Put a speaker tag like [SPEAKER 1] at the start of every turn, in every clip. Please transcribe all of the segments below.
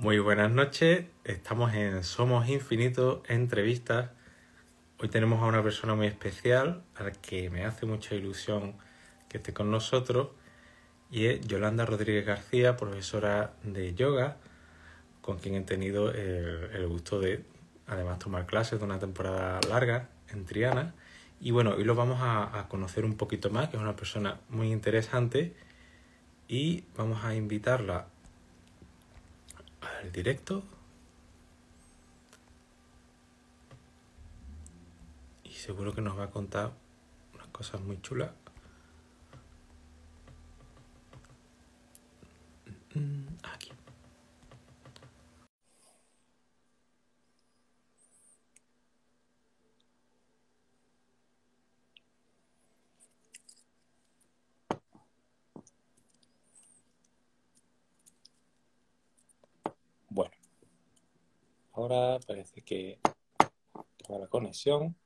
[SPEAKER 1] Muy buenas noches, estamos en Somos Infinitos Entrevistas. Hoy tenemos a una persona muy especial, a la que me hace mucha ilusión que esté con nosotros, y es Yolanda Rodríguez García, profesora de yoga, con quien he tenido el, gusto de además tomar clases de una temporada larga en Triana. Y bueno, hoy lo vamos a, a conocer un poquito más, que es una persona muy interesante, y vamos a invitarla al directo. Y seguro que nos va a contar unas cosas muy chulas. Mm, aquí. Bueno, ahora parece que toda la conexión.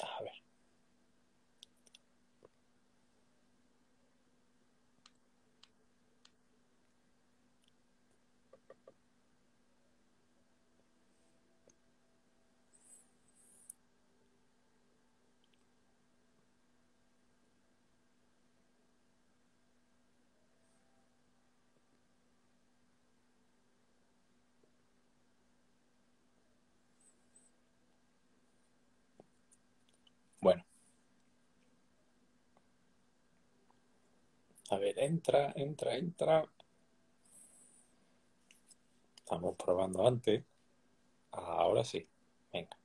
[SPEAKER 1] A ver. Bueno. A ver, entra, entra, entra. Estamos probando antes. Ahora sí. Venga.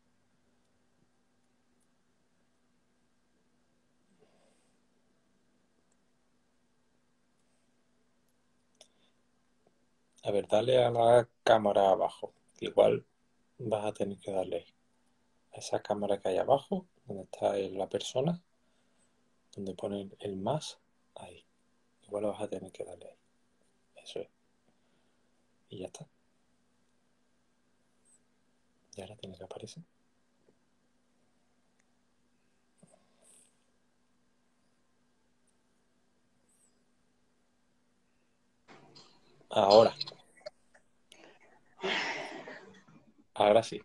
[SPEAKER 1] A ver, dale a la cámara abajo. Igual vas a tener que darle a esa cámara que hay abajo, donde está la persona, donde pone el más, ahí. Igual vas a tener que darle ahí. Eso es. Y ya está. Y ahora tiene que aparecer. Ahora. Ahora sí.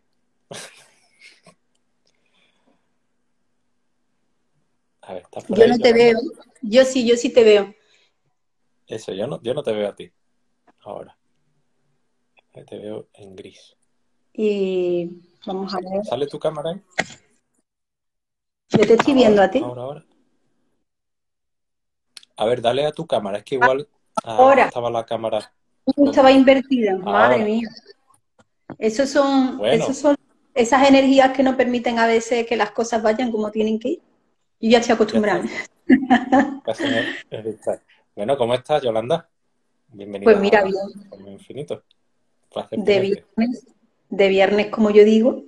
[SPEAKER 1] A ver, ¿estás por
[SPEAKER 2] Yo
[SPEAKER 1] ahí,
[SPEAKER 2] no te
[SPEAKER 1] Yolanda?
[SPEAKER 2] veo. Yo sí, yo sí te veo.
[SPEAKER 1] Eso, yo no, yo no te veo a ti. Ahora. Te veo en gris.
[SPEAKER 2] Y vamos a ver.
[SPEAKER 1] ¿Sale tu cámara ahí?
[SPEAKER 2] Yo te estoy viendo a ti.
[SPEAKER 1] ahora, ahora. A ver, dale a tu cámara. Es que igual ah,
[SPEAKER 2] Ahora.
[SPEAKER 1] estaba la cámara.
[SPEAKER 2] Estaba invertida. Madre
[SPEAKER 1] Ahora.
[SPEAKER 2] mía. Esos son,
[SPEAKER 1] Bueno.
[SPEAKER 2] esos son esas energías que no permiten a veces que las cosas vayan como tienen que ir. Yo ya estoy acostumbrada.
[SPEAKER 1] Distrae. Bueno, ¿cómo estás, Yolanda? Bienvenida
[SPEAKER 2] Pues mira, bien.
[SPEAKER 1] Infinito.
[SPEAKER 2] De viernes, de viernes, como yo digo,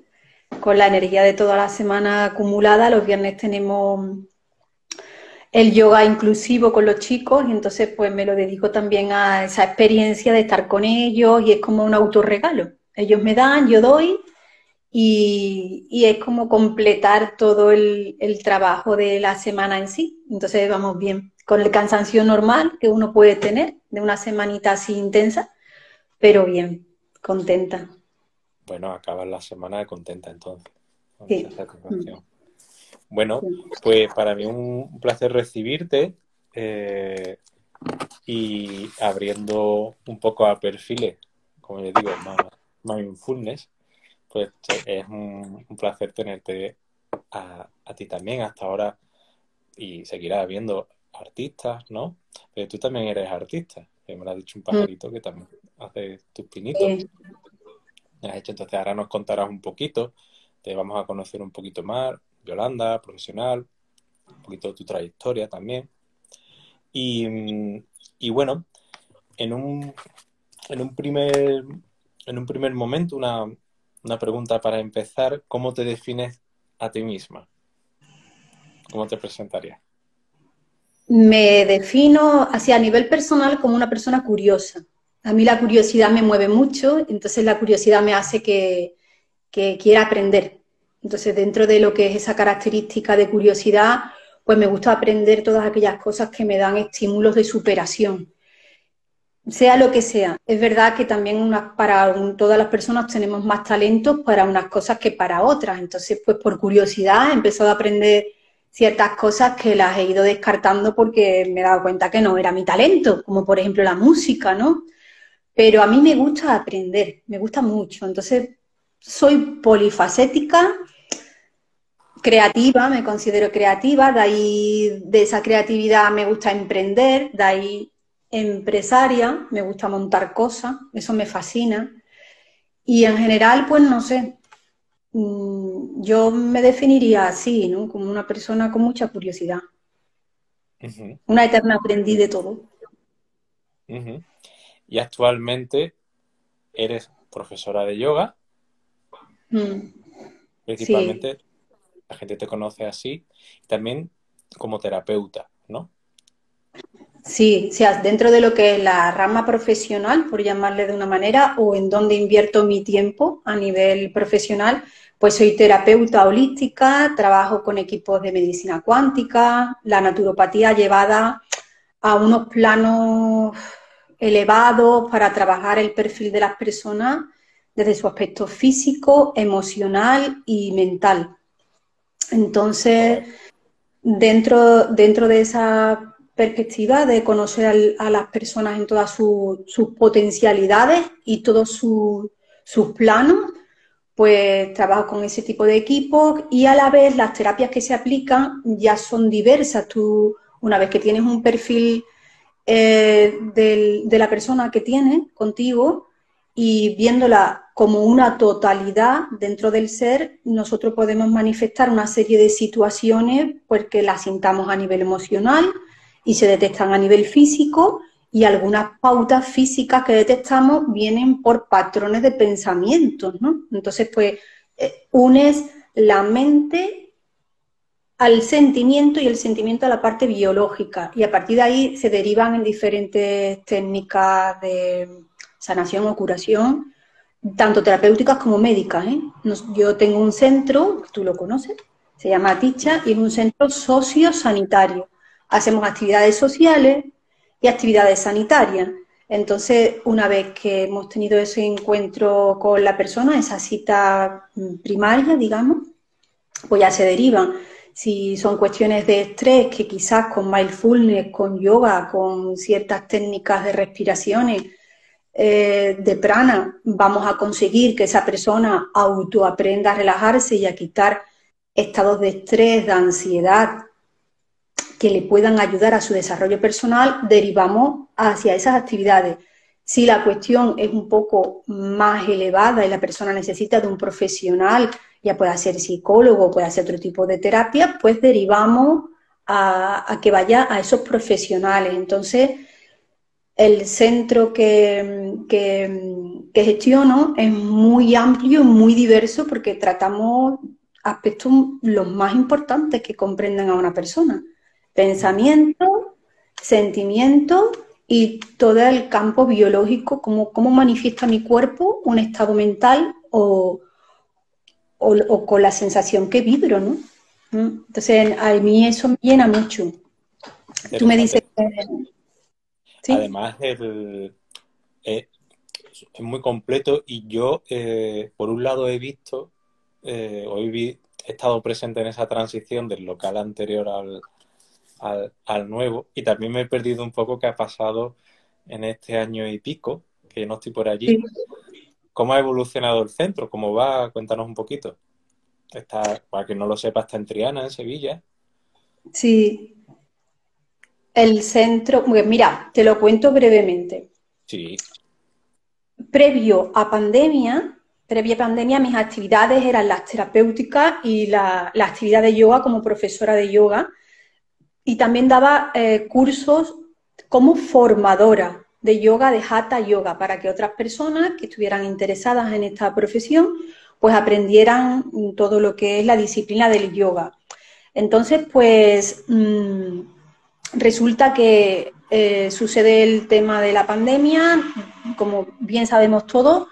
[SPEAKER 2] con la energía de toda la semana acumulada. Los viernes tenemos el yoga inclusivo con los chicos y entonces pues me lo dedico también a esa experiencia de estar con ellos y es como un autorregalo. Ellos me dan, yo doy y, y es como completar todo el, el trabajo de la semana en sí. Entonces vamos bien, con el cansancio normal que uno puede tener de una semanita así intensa, pero bien, contenta.
[SPEAKER 1] Bueno, acabas la semana contenta entonces. con
[SPEAKER 2] Sí.
[SPEAKER 1] esa satisfacción. Bueno,
[SPEAKER 2] Sí.
[SPEAKER 1] pues para mí un placer recibirte eh, y abriendo un poco a perfiles, como yo digo, más mindfulness, pues es un, un placer tenerte a, a ti también hasta ahora y seguirás viendo artistas, ¿no? Pero tú también eres artista, que me lo ha dicho un pajarito que también hace tus pinitos.
[SPEAKER 2] Eh,
[SPEAKER 1] has hecho, entonces ahora nos contarás un poquito, te vamos a conocer un poquito más
[SPEAKER 3] Yolanda, profesional, un poquito de tu trayectoria también. Y, bueno, en un, en un, primer, en un primer momento, una, una pregunta para empezar, ¿cómo te defines a ti misma? ¿Cómo te presentarías?
[SPEAKER 2] Me defino hacia a nivel personal como una persona curiosa. A mí la curiosidad me mueve mucho, entonces la curiosidad me hace que, que quiera aprender. Entonces, dentro de lo que es esa característica de curiosidad, pues me gusta aprender todas aquellas cosas que me dan estímulos de superación, sea lo que sea. Es verdad que también para todas las personas tenemos más talentos para unas cosas que para otras. Entonces, pues por curiosidad he empezado a aprender ciertas cosas que las he ido descartando porque me he dado cuenta que no era mi talento, como por ejemplo la música, ¿no? Pero a mí me gusta aprender, me gusta mucho. Entonces, soy polifacética creativa, me considero creativa, de ahí de esa creatividad me gusta emprender, de ahí empresaria, me gusta montar cosas, eso me fascina. Y en general, pues no sé, yo me definiría así, ¿no? Como una persona con mucha curiosidad. Una eterna aprendiz de todo.
[SPEAKER 3] Y actualmente eres profesora de yoga. Mm. Principalmente la gente te conoce así, también como terapeuta, ¿no?
[SPEAKER 2] Sí, o sea, dentro de lo que es la rama profesional, por llamarle de una manera, o en donde invierto mi tiempo a nivel profesional, pues soy terapeuta holística, trabajo con equipos de medicina cuántica, la naturopatía llevada a unos planos elevados para trabajar el perfil de las personas desde su aspecto físico, emocional y mental. Entonces, dentro, dentro de esa perspectiva de conocer a las personas en todas sus potencialidades y todos sus planos, pues trabajo con ese tipo de equipos y a la vez las terapias que se aplican ya son diversas. Tú, una vez que tienes un perfil eh, de la persona que tienes contigo y viéndola como una totalidad dentro del ser, nosotros podemos manifestar una serie de situaciones porque las sintamos a nivel emocional y se detectan a nivel físico y algunas pautas físicas que detectamos vienen por patrones de pensamientos, ¿no? Entonces, pues, eh, unes la mente al sentimiento y el sentimiento a la parte biológica y a partir de ahí se derivan en diferentes técnicas de sanación o curación tanto terapéuticas como médicas. ¿eh? yo tengo un centro, tú lo conoces, se llama Ticha, y es un centro sociosanitario. Hacemos actividades sociales y actividades sanitarias. Entonces, una vez que hemos tenido ese encuentro con la persona, esa cita primaria, digamos, pues ya se derivan. Si son cuestiones de estrés, que quizás con mindfulness, con yoga, con ciertas técnicas de respiraciones, eh, de prana, vamos a conseguir que esa persona autoaprenda a relajarse y a quitar estados de estrés, de ansiedad, que le puedan ayudar a su desarrollo personal, derivamos hacia esas actividades. Si la cuestión es un poco más elevada y la persona necesita de un profesional, ya pueda ser psicólogo, puede ser otro tipo de terapia, pues derivamos a, que vaya a esos profesionales. Entonces, el centro que, gestiono es muy amplio muy diverso porque tratamos aspectos los más importantes que comprenden a una persona. Pensamiento, sentimiento y todo el campo biológico, cómo, cómo manifiesta mi cuerpo un estado mental o, con la sensación que vibro, ¿no? ¿Mm? Entonces, a mí eso me llena mucho. Tú me dices que
[SPEAKER 3] Además, el, eh, es muy completo y yo, eh, por un lado, he visto, eh, hoy he estado presente en esa transición del local anterior al, al, nuevo y también me he perdido un poco qué ha pasado en este año y pico, que no estoy por allí. ¿Cómo ha evolucionado el centro? ¿Cómo va? Cuéntanos un poquito. Está, para que no lo sepa, está en Triana, en Sevilla.
[SPEAKER 2] Sí, el centro, mira, te lo cuento brevemente.
[SPEAKER 3] Sí.
[SPEAKER 2] Previo a pandemia, previa pandemia, mis actividades eran las terapéuticas y la, actividad de yoga como profesora de yoga. Y también daba eh, cursos como formadora de yoga, de hatha yoga, para que otras personas que estuvieran interesadas en esta profesión, pues aprendieran todo lo que es la disciplina del yoga. Entonces, pues mm, resulta que eh, sucede el tema de la pandemia, como bien sabemos todos,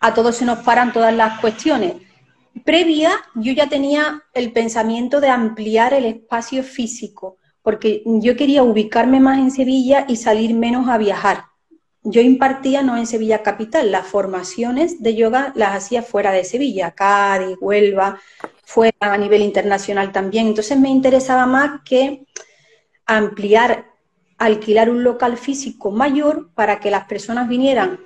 [SPEAKER 2] a todos se nos paran todas las cuestiones. Previa, yo ya tenía el pensamiento de ampliar el espacio físico, porque yo quería ubicarme más en Sevilla y salir menos a viajar. Yo impartía no en Sevilla capital, las formaciones de yoga las hacía fuera de Sevilla, Cádiz, Huelva, fuera a nivel internacional también. Entonces me interesaba más que ampliar, alquilar un local físico mayor para que las personas vinieran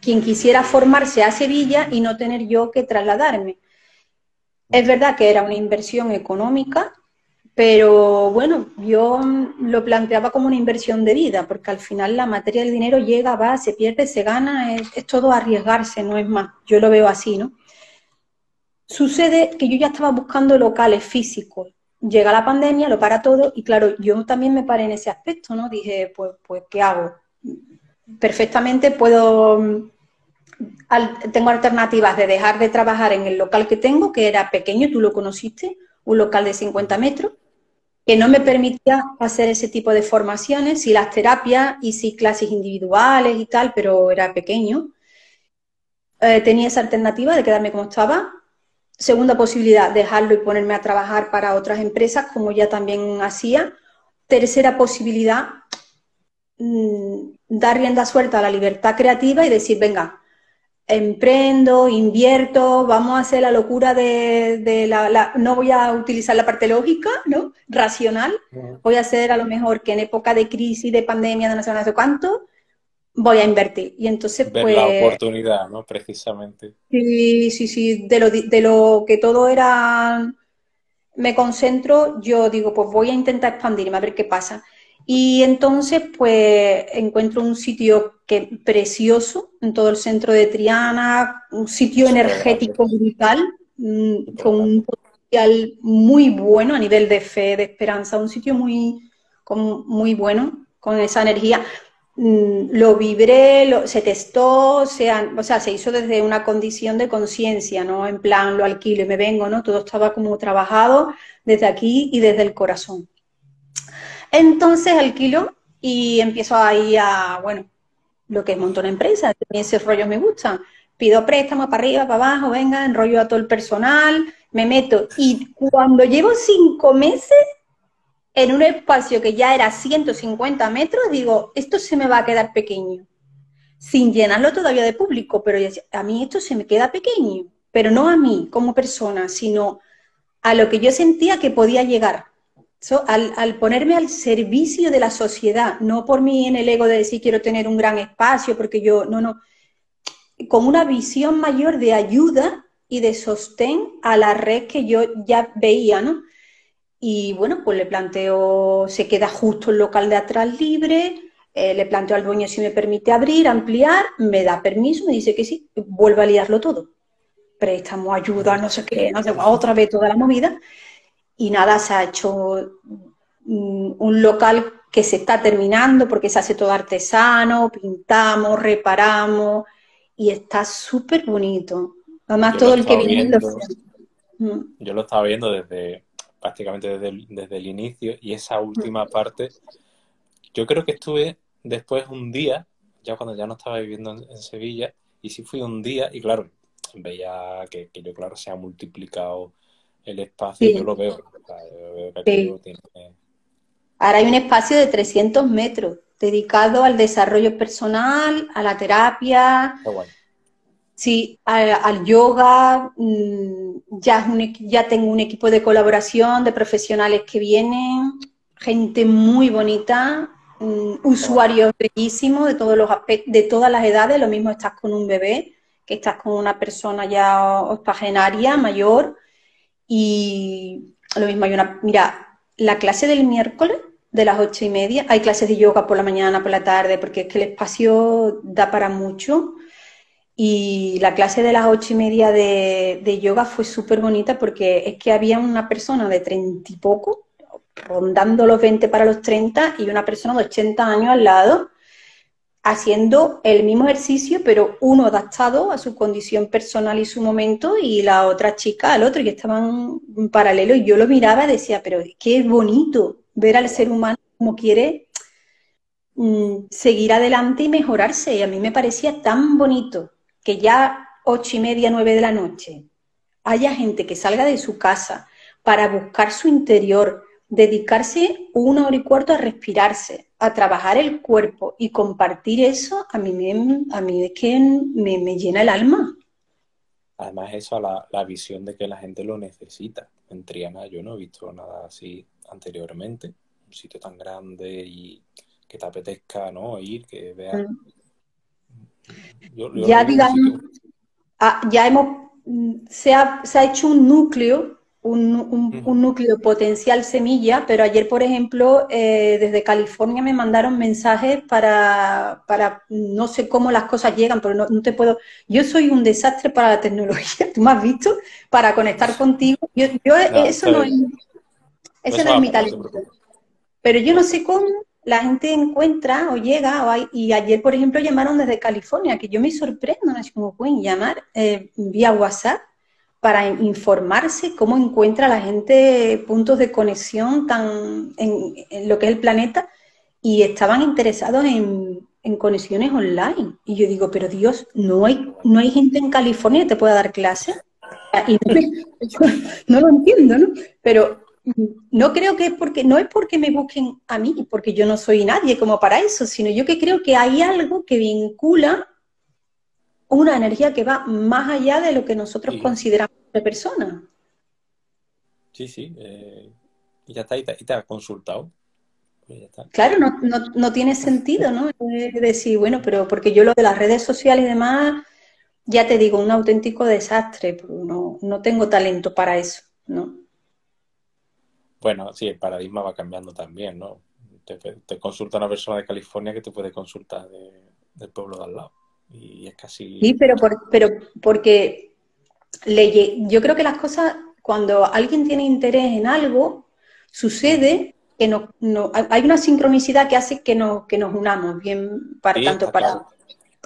[SPEAKER 2] quien quisiera formarse a Sevilla y no tener yo que trasladarme. Es verdad que era una inversión económica, pero bueno, yo lo planteaba como una inversión de vida, porque al final la materia del dinero llega, va, se pierde, se gana, es, todo arriesgarse, no es más. Yo lo veo así, ¿no? Sucede que yo ya estaba buscando locales físicos. Llega la pandemia, lo para todo, y claro, yo también me paré en ese aspecto, ¿no? Dije, pues, pues ¿qué hago? perfectamente puedo, tengo alternativas de dejar de trabajar en el local que tengo, que era pequeño, tú lo conociste, un local de 50 metros, que no me permitía hacer ese tipo de formaciones, sí las terapias y sí clases individuales y tal, pero era pequeño. Eh, tenía esa alternativa de quedarme como estaba. Segunda posibilidad, dejarlo y ponerme a trabajar para otras empresas, como ya también hacía. Tercera posibilidad, Mm, dar rienda suelta a la libertad creativa y decir, venga, emprendo, invierto, vamos a hacer la locura de, la, no voy a utilizar la parte lógica, ¿no? Racional, voy a hacer a lo mejor que en época de crisis, de pandemia, de no sé, no sé cuánto, voy a invertir. Y entonces,
[SPEAKER 3] Ver
[SPEAKER 2] pues...
[SPEAKER 3] la oportunidad, ¿no? Precisamente.
[SPEAKER 2] Sí, sí, sí, de lo, de lo que todo era... Me concentro, yo digo, pues voy a intentar expandirme, a ver qué pasa. Y entonces, pues, encuentro un sitio que, precioso en todo el centro de Triana, un sitio energético brutal, mm, con un potencial muy bueno a nivel de fe, de esperanza, un sitio muy, muy bueno, con esa energía. Mm, lo vibré, se testó, se, o sea, se hizo desde una condición de conciencia, ¿no? En plan, lo alquilo y me vengo, ¿no? Todo estaba como trabajado desde aquí y desde el corazón. Entonces alquilo y empiezo ahí a, bueno, lo que es montón de empresa, ese rollo me gusta. Pido préstamo para arriba, para abajo, venga, enrollo a todo el personal, me meto. Y cuando llevo cinco meses en un espacio que ya era 150 metros, digo, esto se me va a quedar pequeño. Sin llenarlo todavía de público, pero a mí esto se me queda pequeño. Pero no a mí como persona, sino a lo que yo sentía que podía llegar al, ponerme al servicio de la sociedad, no por mí en el ego de decir quiero tener un gran espacio, porque yo, no, no, con una visión mayor de ayuda y de sostén a la red que yo ya veía, ¿no? Y bueno, pues le planteo, se queda justo el local de atrás libre, eh, le planteo al dueño si me permite abrir, ampliar, me da permiso, me dice que sí, vuelvo a liarlo todo. Préstamo, ayuda, no sé qué, no sé, otra vez toda la movida y nada, se ha hecho un local que se está terminando porque se hace todo artesano, pintamos, reparamos y está súper bonito. Además, todo el que viene
[SPEAKER 3] mm. Yo lo estaba viendo desde prácticamente desde el, desde el inicio y esa última parte, yo creo que estuve después un día, ya cuando ya no estaba viviendo en, Sevilla, y sí fui un día y claro, veía que, que yo, claro, se ha multiplicado el espacio, yo lo veo.
[SPEAKER 2] Ahora hay un espacio de 300 metros dedicado al desarrollo personal, a la terapia, sí, al, yoga. Mm, ya, ya tengo un equipo de colaboración de profesionales que vienen, gente muy bonita, mm, usuarios bellísimos de todos los de todas las edades. Lo mismo estás con un bebé que estás con una persona ya octogenaria, mayor y lo mismo hay una, mira, la clase del miércoles de las ocho y media, hay clases de yoga por la mañana, por la tarde, porque es que el espacio da para mucho. Y la clase de las ocho y media de, de yoga fue súper bonita porque es que había una persona de treinta y poco, rondando los 20 para los 30, y una persona de 80 años al lado, haciendo el mismo ejercicio, pero uno adaptado a su condición personal y su momento, y la otra chica al otro, y estaban en paralelo, y yo lo miraba y decía, pero qué bonito ver al ser humano como quiere mm, seguir adelante y mejorarse, y a mí me parecía tan bonito que ya ocho y media, nueve de la noche, haya gente que salga de su casa para buscar su interior, dedicarse una hora y cuarto a respirarse, a trabajar el cuerpo y compartir eso, a mí, me, a mí es que me, llena el alma.
[SPEAKER 1] Además, eso, la, la visión de que la gente lo necesita. En Triana yo no he visto nada así anteriormente. Un sitio tan grande y que te apetezca ¿no? ir, que veas.
[SPEAKER 2] Mm. ya digamos, ah, ya hemos, mm, se ha, se ha hecho un núcleo un, núcleo potencial semilla, pero ayer, por ejemplo, eh, desde California me mandaron mensajes para, para, no sé cómo las cosas llegan, pero no, te puedo, yo soy un desastre para la tecnología, tú me has visto, para conectar contigo, yo, eso no es, ese no es mi talento, pero yo no sé cómo la gente encuentra o llega, o y ayer, por ejemplo, llamaron desde California, que yo me sorprendo, no sé cómo pueden llamar eh, vía WhatsApp, para informarse cómo encuentra la gente puntos de conexión tan en, lo que es el planeta y estaban interesados en, conexiones online. Y yo digo, pero Dios, ¿no hay, no hay gente en California que te pueda dar clases? Y no, lo entiendo, ¿no? Pero no creo que es porque, no es porque me busquen a mí, porque yo no soy nadie como para eso, sino yo que creo que hay algo que vincula una energía que va más allá de lo que nosotros consideramos de persona.
[SPEAKER 1] Sí, sí. Eh, y ya está, y te, ha consultado.
[SPEAKER 2] Pues claro, no, tiene sentido, ¿no? decir, bueno, pero porque yo lo de las redes sociales y demás, ya te digo, un auténtico desastre, no, no tengo talento para eso, ¿no?
[SPEAKER 1] Bueno, sí, el paradigma va cambiando también, ¿no? Te, consulta una persona de California que te puede consultar del pueblo de al lado. Y es casi...
[SPEAKER 2] Sí, pero, pero porque yo creo que las cosas, cuando alguien tiene interés en algo, sucede que no, hay una sincronicidad que hace que, no, que nos unamos bien para tanto para...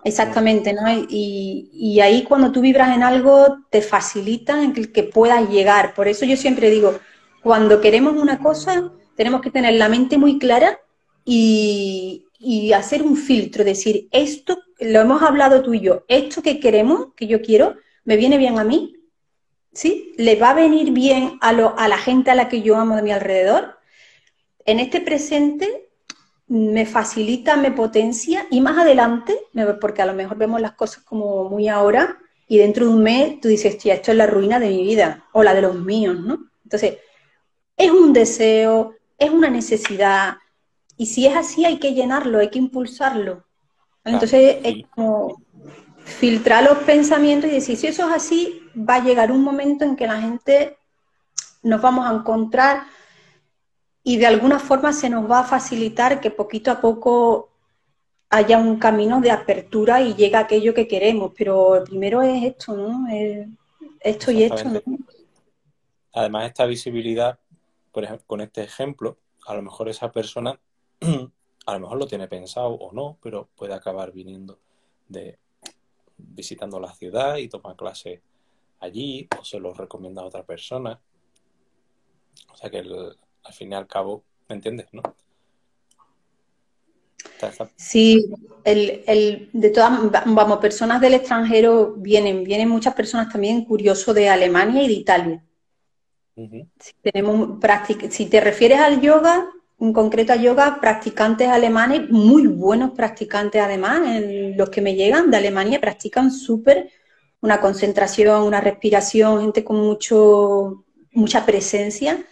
[SPEAKER 2] Exactamente, ¿no? Y, y, ahí cuando tú vibras en algo te facilita en que, que puedas llegar. Por eso yo siempre digo, cuando queremos una cosa, tenemos que tener la mente muy clara y, y hacer un filtro, decir, esto, lo hemos hablado tú y yo, esto que queremos, que yo quiero, me viene bien a mí, ¿sí? ¿Le va a venir bien a, lo, a la gente a la que yo amo de mi alrededor? En este presente me facilita, me potencia y más adelante, porque a lo mejor vemos las cosas como muy ahora y dentro de un mes tú dices, tía, esto es la ruina de mi vida o la de los míos, ¿no? Entonces, es un deseo, es una necesidad y si es así hay que llenarlo, hay que impulsarlo. Entonces, es como filtrar los pensamientos y decir, si eso es así, va a llegar un momento en que la gente nos vamos a encontrar y de alguna forma se nos va a facilitar que poquito a poco haya un camino de apertura y llegue aquello que queremos. Pero primero es esto, ¿no? esto y esto.
[SPEAKER 1] Además, esta visibilidad, por ejemplo, con este ejemplo, a lo mejor esa persona, a lo mejor lo tiene pensado o no, pero puede acabar viniendo de visitando la ciudad y toma clase allí o se lo recomienda a otra persona. O sea que al fin y al cabo, ¿me entiendes? ¿no?
[SPEAKER 2] Sí, el, de todas, vamos, personas del extranjero vienen, vienen muchas personas también curiosos de Alemania y de Italia. si, tenemos si te refieres al yoga, en concreto a yoga, practicantes alemanes, muy buenos practicantes además, los que me llegan de Alemania practican súper una concentración, una respiración, gente con mucho, mucha presencia.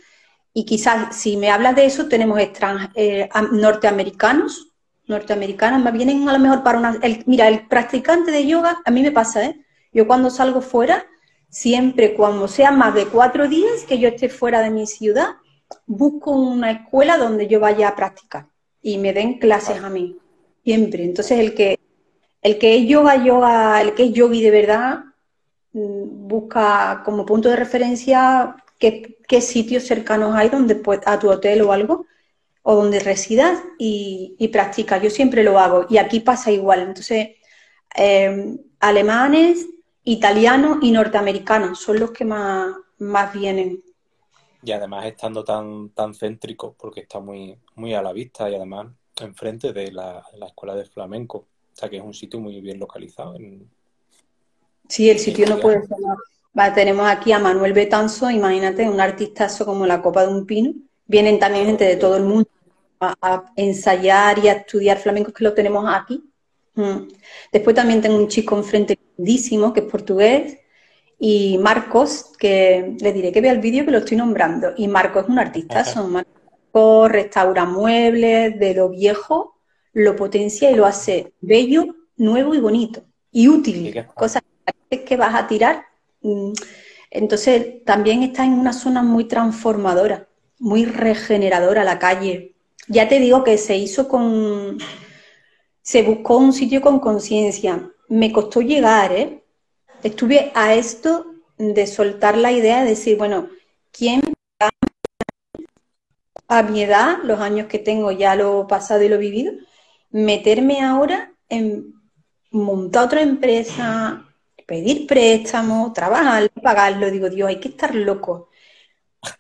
[SPEAKER 2] Y quizás si me hablas de eso, tenemos eh, norteamericanos, norteamericanos, me vienen a lo mejor para una... mira, el practicante de yoga, a mí me pasa, ¿eh? Yo cuando salgo fuera, siempre cuando sean más de cuatro días que yo esté fuera de mi ciudad, busco una escuela donde yo vaya a practicar y me den clases a mí, siempre. Entonces, el que, El que es yoga, yoga, el que es yogi de verdad, mm, busca como punto de referencia qué, sitios cercanos hay donde a tu hotel o algo, o donde residas y, y practica. Yo siempre lo hago y aquí pasa igual. Entonces, em, alemanes, italianos y norteamericanos son los que más, más vienen.
[SPEAKER 1] Y además estando tan, tan céntrico, porque está muy, muy a la vista y además enfrente de la, escuela de flamenco. O sea que es un sitio muy bien localizado.
[SPEAKER 2] sí, el sitio no puede ser más. tenemos aquí a Manuel Betanzo, imagínate, un artistazo como la copa de un pino. Vienen también gente de todo el mundo a, ensayar y a estudiar flamenco, que lo tenemos aquí. Mm. Después también tengo un chico enfrente lindísimo, que es portugués, y Marcos, que le diré que vea el vídeo que lo estoy nombrando. Y Marcos es un artista, son Marcos restaura muebles de lo viejo, lo potencia y lo hace bello, nuevo y bonito. Y útil, cosas que vas a tirar. Mm, entonces también está en una zona muy transformadora, muy regeneradora la calle. Ya te digo que se hizo con... Se buscó un sitio con conciencia. Me costó llegar, ¿eh? Estuve a esto de soltar la idea de decir, bueno, ¿quién a mi edad, los años que tengo ya lo pasado y lo vivido, meterme ahora en montar otra empresa, pedir préstamo, trabajar, pagarlo, digo, Dios, hay que estar loco.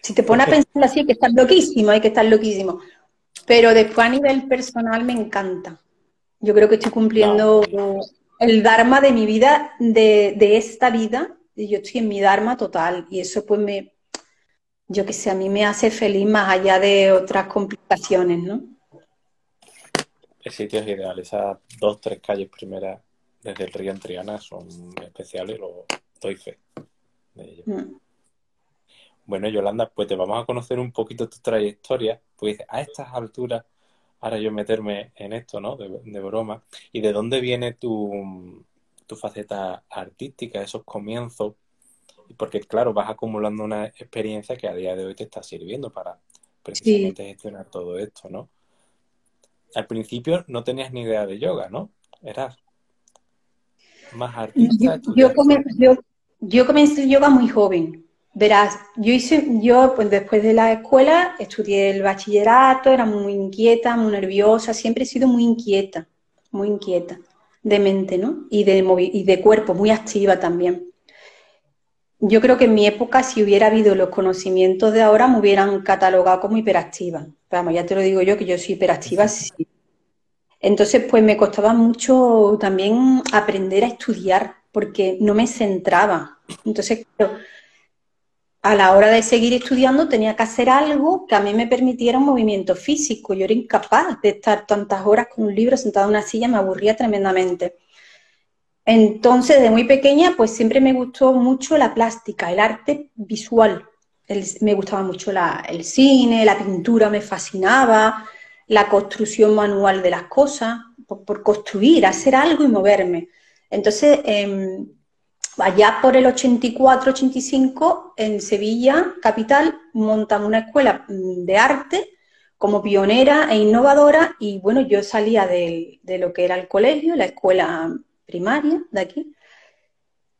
[SPEAKER 2] Si te pones a pensar así, hay que estar loquísimo, hay que estar loquísimo. Pero después a nivel personal me encanta. Yo creo que estoy cumpliendo el dharma de mi vida, de, esta vida, y yo estoy en mi dharma total, y eso pues me, yo que sé, a mí me hace feliz más allá de otras complicaciones, ¿no?
[SPEAKER 1] El sitio es ideal, esas dos, tres calles primeras desde el río en Triana son especiales, lo doy fe de ello. Mm. Bueno, Yolanda, pues te vamos a conocer un poquito tu trayectoria, pues a estas alturas ahora yo meterme en esto, ¿no? De, broma. ¿Y de dónde viene tu, faceta artística, esos comienzos? Porque, claro, vas acumulando una experiencia que a día de hoy te está sirviendo para precisamente gestionar todo esto, ¿no? Al principio no tenías ni idea de yoga, ¿no? Eras más artista.
[SPEAKER 2] Yo, yo, yo comencé yoga muy joven. Verás, yo hice, yo pues después de la escuela estudié el bachillerato, era muy inquieta, muy nerviosa, siempre he sido muy inquieta, muy inquieta, de mente, ¿no? Y de, y de cuerpo, muy activa también. Yo creo que en mi época, si hubiera habido los conocimientos de ahora, me hubieran catalogado como hiperactiva. Vamos, ya te lo digo yo, que yo soy hiperactiva, sí. Entonces, pues me costaba mucho también aprender a estudiar, porque no me centraba. Entonces, claro, a la hora de seguir estudiando tenía que hacer algo que a mí me permitiera un movimiento físico. Yo era incapaz de estar tantas horas con un libro sentado en una silla, me aburría tremendamente. Entonces, de muy pequeña, pues siempre me gustó mucho la plástica, el arte visual. me gustaba mucho el cine, la pintura me fascinaba, la construcción manual de las cosas, por, construir, hacer algo y moverme. Entonces, em, allá por el 84-85, en Sevilla, capital, montan una escuela mm, de arte como pionera e innovadora y bueno, yo salía de, lo que era el colegio, la escuela primaria de aquí.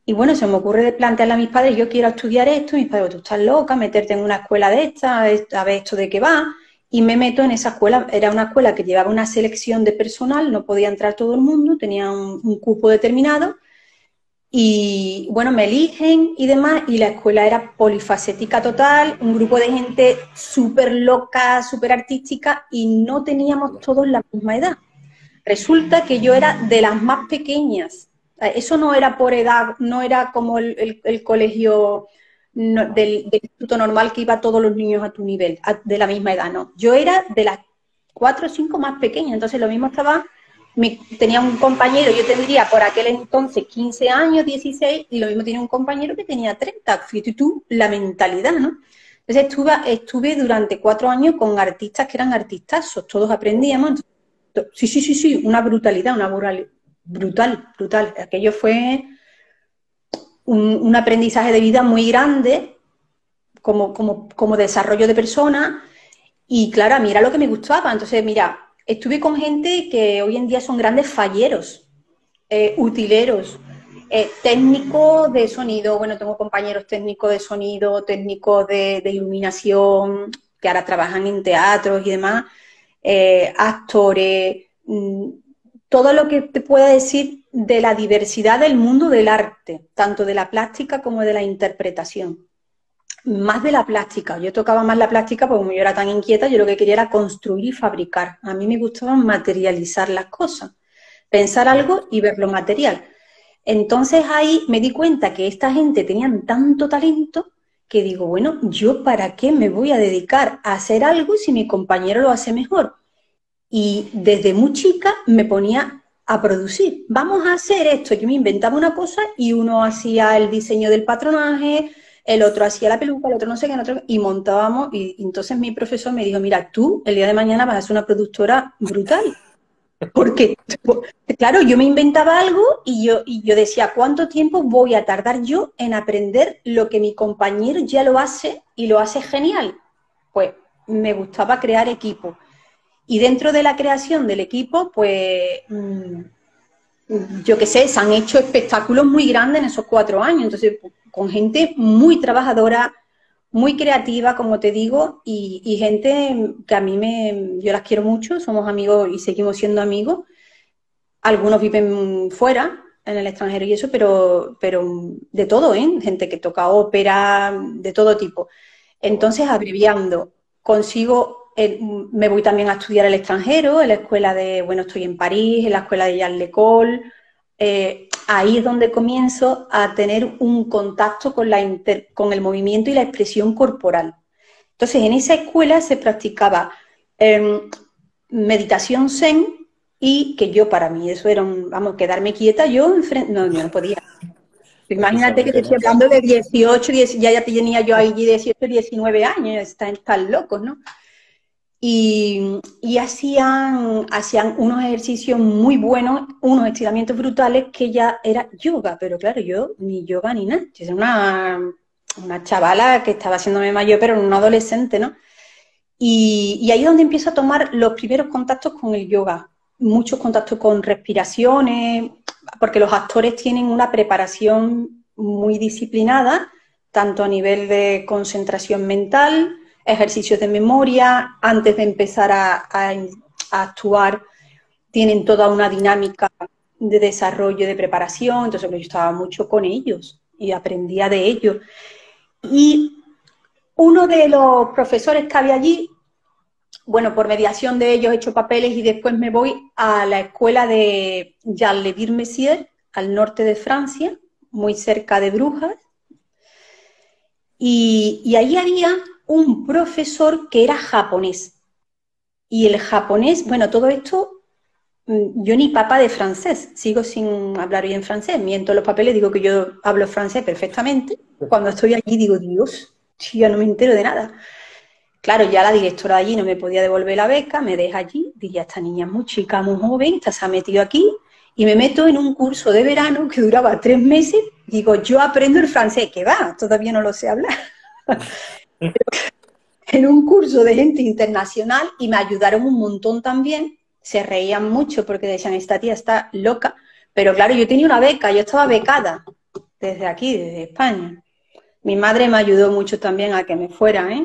[SPEAKER 2] Y bueno, se me ocurre de plantearle a mis padres, yo quiero estudiar esto, mis padres, tú estás loca, meterte en una escuela de esta, a ver esto de qué va. Y me meto en esa escuela, era una escuela que llevaba una selección de personal, no podía entrar todo el mundo, tenía un cupo determinado y bueno, me eligen y demás, y la escuela era polifacética total, un grupo de gente súper loca, súper artística, y no teníamos todos la misma edad. Resulta que yo era de las más pequeñas. Eso no era por edad, no era como el, colegio del, del, instituto normal que iba todos los niños a tu nivel, de la misma edad, no. Yo era de las cuatro o cinco más pequeñas, entonces lo mismo estaba tenía un compañero, yo tendría por aquel entonces 15 años, 16, y lo mismo tenía un compañero que tenía 30. Fíjate tú la mentalidad, ¿no? Entonces estuve, estuve durante cuatro años con artistas que eran artistazos, todos aprendíamos. sí, sí, sí, sí, una brutalidad, una brutal, brutal, brutal. Aquello fue un, aprendizaje de vida muy grande como, como, como desarrollo de persona. Y claro, a mí era lo que me gustaba. Entonces, mira, estuve con gente que hoy en día son grandes falleros. eh, utileros, eh, técnicos de sonido, bueno, tengo compañeros técnicos de sonido, técnicos de, iluminación, que ahora trabajan en teatros y demás, eh, actores, mm, todo lo que te pueda decir de la diversidad del mundo del arte, tanto de la plástica como de la interpretación. Más de la plástica, yo tocaba más la plástica porque como yo era tan inquieta, yo lo que quería era construir y fabricar. A mí me gustaba materializar las cosas, pensar algo y verlo material. Entonces ahí me di cuenta que esta gente tenían tanto talento que digo, bueno, ¿yo para qué me voy a dedicar a hacer algo si mi compañero lo hace mejor? Y desde muy chica me ponía a producir. Vamos a hacer esto. Yo me inventaba una cosa y uno hacía el diseño del patronaje, el otro hacía la peluca, el otro no sé qué, el otro, y montábamos. Y entonces mi profesor me dijo, mira, tú el día de mañana vas a ser una productora brutal. Porque, claro, yo me inventaba algo y yo, y yo decía, ¿cuánto tiempo voy a tardar yo en aprender lo que mi compañero ya lo hace y lo hace genial? Pues me gustaba crear equipo. Y dentro de la creación del equipo, pues, mm, yo qué sé, se han hecho espectáculos muy grandes en esos cuatro años. Entonces, con gente muy trabajadora, muy creativa, como te digo, y, gente que a mí me, yo las quiero mucho, somos amigos y seguimos siendo amigos. Algunos viven fuera, en el extranjero y eso, pero, pero de todo, ¿eh? Gente que toca ópera, de todo tipo. Entonces, abreviando, consigo, eh, me voy también a estudiar al extranjero, en la escuela de, bueno, estoy en París, en la escuela de Jean Lecole, eh, ahí es donde comienzo a tener un contacto con, la con el movimiento y la expresión corporal. Entonces, en esa escuela se practicaba em, meditación zen y que yo para mí eso era un, vamos, quedarme quieta, yo enfrente, no, no podía. Imagínate que te estoy hablando de 18, ya, ya tenía yo ahí 18, 19 años, están locos, ¿no? Y, hacían, hacían unos ejercicios muy buenos, unos estiramientos brutales que ya era yoga, pero claro, yo ni yoga ni nada, yo era una, una chavala que estaba haciéndome mayor, pero un adolescente, ¿no? Y, y, ahí es donde empiezo a tomar los primeros contactos con el yoga, muchos contactos con respiraciones, porque los actores tienen una preparación muy disciplinada, tanto a nivel de concentración mental, ejercicios de memoria, antes de empezar a, actuar, tienen toda una dinámica de desarrollo, de preparación, entonces yo estaba mucho con ellos y aprendía de ellos. Y uno de los profesores que había allí, bueno, por mediación de ellos he hecho papeles y después me voy a la escuela de Jean Levir Messier, al norte de Francia, muy cerca de Brujas. Y, y ahí había un profesor que era japonés. Y el japonés, bueno, todo esto, mm, yo ni papa de francés, sigo sin hablar bien francés, miento los papeles, digo que yo hablo francés perfectamente. Cuando estoy allí digo, Dios, yo no me entero de nada. Claro, ya la directora allí no me podía devolver la beca, me deja allí, diría, esta niña es muy chica, muy joven, se ha metido aquí, y me meto en un curso de verano que duraba tres meses, digo, yo aprendo el francés, que va, todavía no lo sé hablar. En un curso de gente internacional y me ayudaron un montón también. Se reían mucho porque decían, esta tía está loca. Pero claro, yo tenía una beca, yo estaba becada desde aquí, desde España. Mi madre me ayudó mucho también a que me fuera, ¿eh?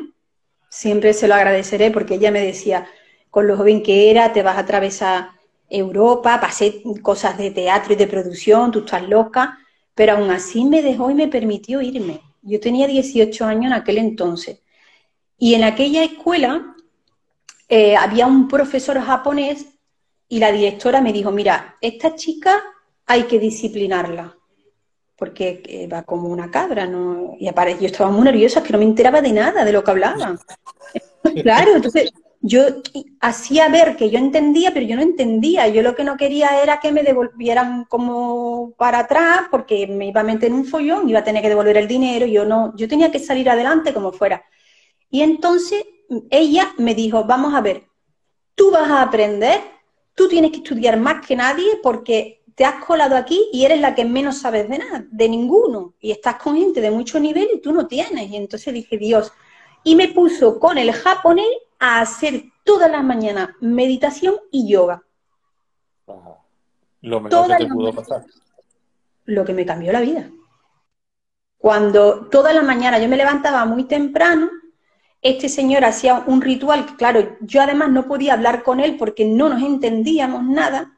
[SPEAKER 2] Siempre se lo agradeceré porque ella me decía, con lo joven que era, te vas a atravesar Europa, pasé cosas de teatro y de producción, tú estás loca, pero aún así me dejó y me permitió irme. Yo tenía 18 años en aquel entonces. Y en aquella escuela eh, había un profesor japonés y la directora me dijo, mira, esta chica hay que disciplinarla, porque eh, va como una cabra, ¿no? Y aparece, yo estaba muy nerviosa, que no me enteraba de nada de lo que hablaban. claro, entonces yo hacía ver que yo entendía, pero yo no entendía. Yo lo que no quería era que me devolvieran como para atrás, porque me iba a meter en un follón, iba a tener que devolver el dinero, yo no, yo tenía que salir adelante como fuera. Y entonces ella me dijo, vamos a ver, tú vas a aprender, tú tienes que estudiar más que nadie porque te has colado aquí y eres la que menos sabes de nada, de ninguno, y estás con gente de mucho nivel y tú no tienes. Y entonces dije, Dios, y me puso con el japonés a hacer todas las mañanas meditación y yoga.
[SPEAKER 1] Lo mejor que te pudo pasar.
[SPEAKER 2] Lo que me cambió la vida. Cuando toda la mañana yo me levantaba muy temprano, este señor hacía un ritual, que claro, yo además no podía hablar con él porque no nos entendíamos nada.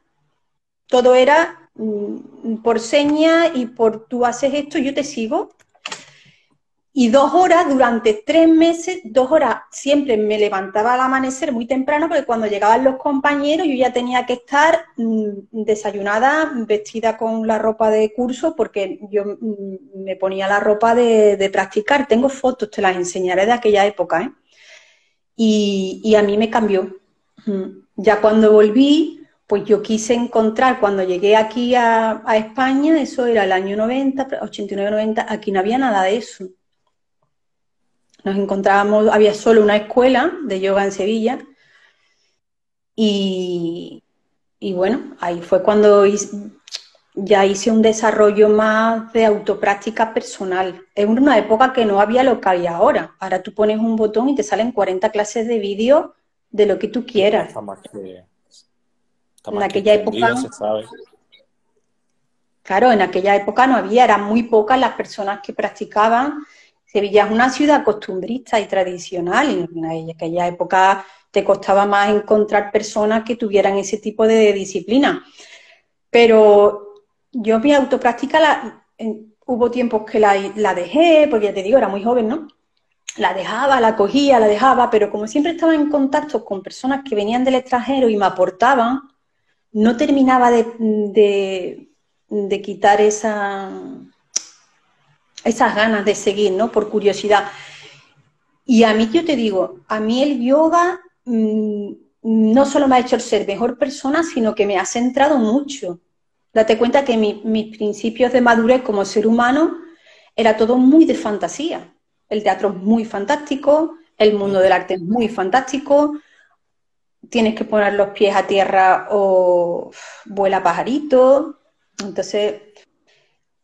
[SPEAKER 2] Todo era mm, por seña y por tú haces esto, yo te sigo. Y dos horas, durante tres meses, dos horas, siempre me levantaba al amanecer muy temprano porque cuando llegaban los compañeros yo ya tenía que estar mm, desayunada, vestida con la ropa de curso porque yo mm, me ponía la ropa de, practicar. Tengo fotos, te las enseñaré de aquella época. ¿eh? Y, a mí me cambió. Mm. Ya cuando volví, pues yo quise encontrar, cuando llegué aquí a, España, eso era el año 90, 89-90, aquí no había nada de eso nos encontrábamos, había solo una escuela de yoga en Sevilla y, bueno, ahí fue cuando ya hice un desarrollo más de autopráctica personal. Es una época que no había lo que hay ahora. Ahora tú pones un botón y te salen 40 clases de vídeo de lo que tú quieras. en aquella época... Claro, en aquella época no había, eran muy pocas las personas que practicaban Sevilla es una ciudad costumbrista y tradicional y en aquella época te costaba más encontrar personas que tuvieran ese tipo de disciplina. Pero yo mi autopráctica la, hubo tiempos que la, dejé, porque ya te digo, era muy joven, ¿no? La dejaba, la cogía, la dejaba, pero como siempre estaba en contacto con personas que venían del extranjero y me aportaban, no terminaba de, de quitar esa, esas ganas de seguir, ¿no? Por curiosidad. Y a mí yo te digo, a mí el yoga mm, no solo me ha hecho ser mejor persona, sino que me ha centrado mucho. Date cuenta que mis principios de madurez como ser humano era todo muy de fantasía. El teatro es muy fantástico, el mundo del arte es muy fantástico, tienes que poner los pies a tierra o vuela pajarito. Entonces,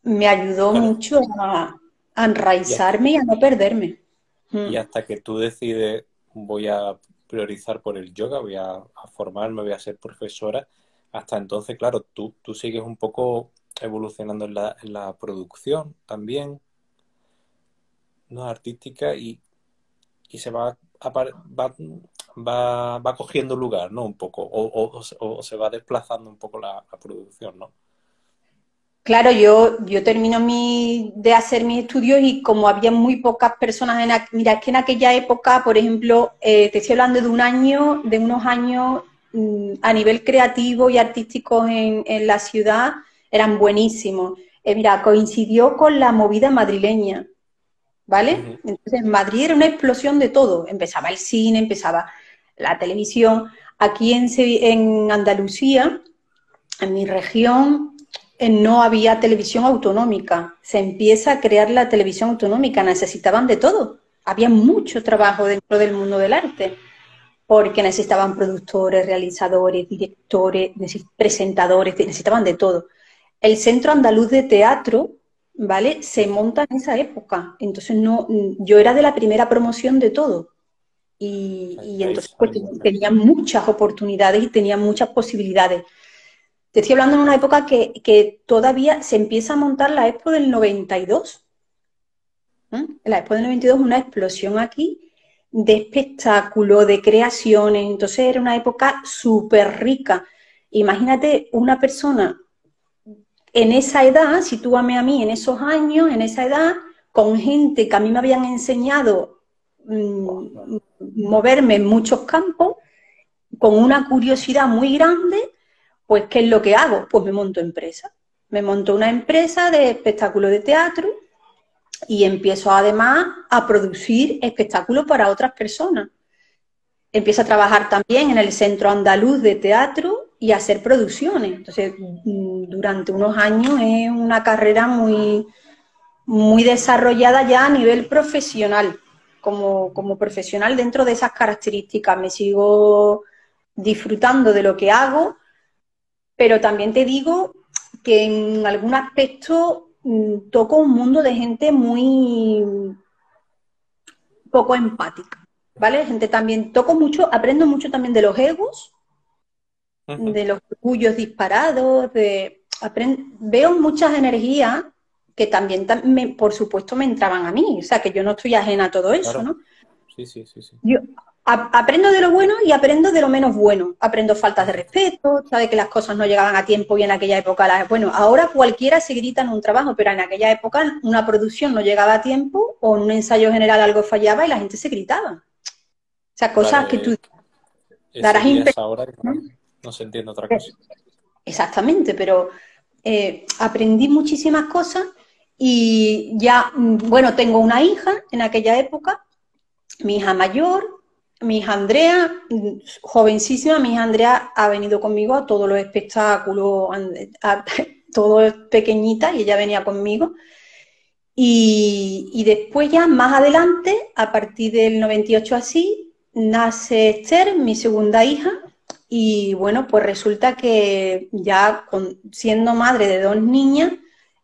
[SPEAKER 2] me ayudó mucho a, enraizarme y, a no perderme.
[SPEAKER 1] Y mm. hasta que tú decides, voy a priorizar por el yoga, voy a, formarme, voy a ser profesora, hasta entonces, claro, tú, tú sigues un poco evolucionando en la, producción también, ¿no? Artística y, se va, va, va, cogiendo lugar, ¿no? Un poco, o, se va desplazando un poco la producción, ¿no?
[SPEAKER 2] Claro, yo, yo termino mi, de hacer mis estudios y como había muy pocas personas en... Mira, es que en aquella época, por ejemplo, eh, te estoy hablando de un año, de unos años mm, a nivel creativo y artístico en, la ciudad, eran buenísimos. Eh, mira, coincidió con la movida madrileña, ¿vale? Entonces, en Madrid era una explosión de todo. Empezaba el cine, empezaba la televisión. Aquí en, en Andalucía, en mi región, no había televisión autonómica. Se empieza a crear la televisión autonómica. Necesitaban de todo. Había mucho trabajo dentro del mundo del arte, porque necesitaban productores, realizadores, directores, presentadores, necesitaban de todo. El Centro Andaluz de Teatro, ¿vale? Se monta en esa época. Entonces no, yo era de la primera promoción de todo. Y, y entonces pues, tenía muchas oportunidades y tenía muchas posibilidades. Te estoy hablando en una época que, todavía se empieza a montar la Expo del 92. ¿eh? La Expo del 92 es una explosión aquí de espectáculo, de creaciones. Entonces era una época súper rica. Imagínate una persona en esa edad, sitúame a mí en esos años, en esa edad, con gente que a mí me habían enseñado mm, moverme en muchos campos, con una curiosidad muy grande pues, ¿qué es lo que hago? Pues me monto empresa. Me monto una empresa de espectáculos de teatro y empiezo además a producir espectáculos para otras personas. Empiezo a trabajar también en el Centro Andaluz de Teatro y a hacer producciones. Entonces, mm, durante unos años es una carrera muy, muy desarrollada ya a nivel profesional. Como, como profesional dentro de esas características me sigo disfrutando de lo que hago, pero también te digo que en algún aspecto mm, toco un mundo de gente muy poco empática, ¿vale? Gente también, toco mucho, aprendo mucho también de los egos, de los orgullos disparados, de veo muchas energías que también, por supuesto, me entraban a mí. O sea, que yo no estoy ajena a todo eso, ¿no?
[SPEAKER 1] Sí, sí, sí. sí.
[SPEAKER 2] Yo aprendo de lo bueno y aprendo de lo menos bueno. Aprendo faltas de respeto, sabe que las cosas no llegaban a tiempo y en aquella época las... Bueno, ahora cualquiera se grita en un trabajo, pero en aquella época una producción no llegaba a tiempo o en un ensayo general algo fallaba y la gente se gritaba. O sea, cosas que tú
[SPEAKER 1] darás ahora no, se entiende otra cosa.
[SPEAKER 2] Exactamente, pero eh, aprendí muchísimas cosas y ya, mm, bueno, tengo una hija en aquella época, mi hija mayor, mi hija Andrea, jovencísima, mi Andrea ha venido conmigo a todos los espectáculos, todo pequeñita y ella venía conmigo. Y, y, después ya más adelante, a partir del 98 así, nace Esther, mi segunda hija, y bueno, pues resulta que ya siendo madre de dos niñas,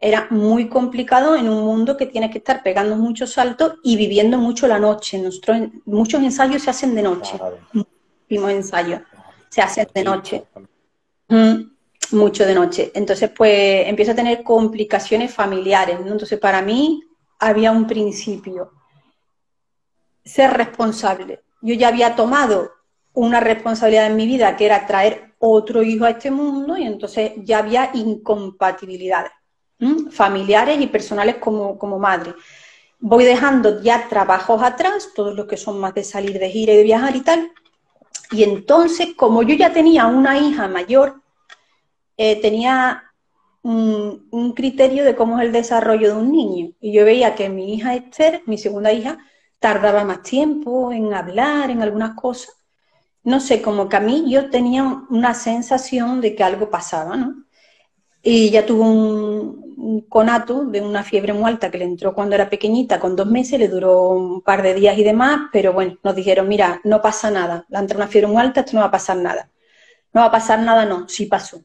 [SPEAKER 2] era muy complicado en un mundo que tienes que estar pegando muchos saltos y viviendo mucho la noche. Nosotros, muchos ensayos se hacen de noche. Muchísimos ensayos se hacen de noche. Mm, mucho de noche. Entonces, pues empiezo a tener complicaciones familiares. Entonces, para mí había un principio. Ser responsable. Yo ya había tomado una responsabilidad en mi vida que era traer otro hijo a este mundo y entonces ya había incompatibilidades familiares y personales como, como madre. Voy dejando ya trabajos atrás, todos los que son más de salir de gira y de viajar y tal. Y entonces, como yo ya tenía una hija mayor, eh, tenía un, un, criterio de cómo es el desarrollo de un niño. Y yo veía que mi hija Esther, mi segunda hija, tardaba más tiempo en hablar, en algunas cosas no sé, como que a mí yo tenía una sensación de que algo pasaba, ¿no? Y ya tuvo un, conato de una fiebre muy alta que le entró cuando era pequeñita, con dos meses, le duró un par de días y demás, pero bueno, nos dijeron, mira, no pasa nada, le entró una fiebre muy alta, esto no va a pasar nada. No va a pasar nada, no, sí pasó.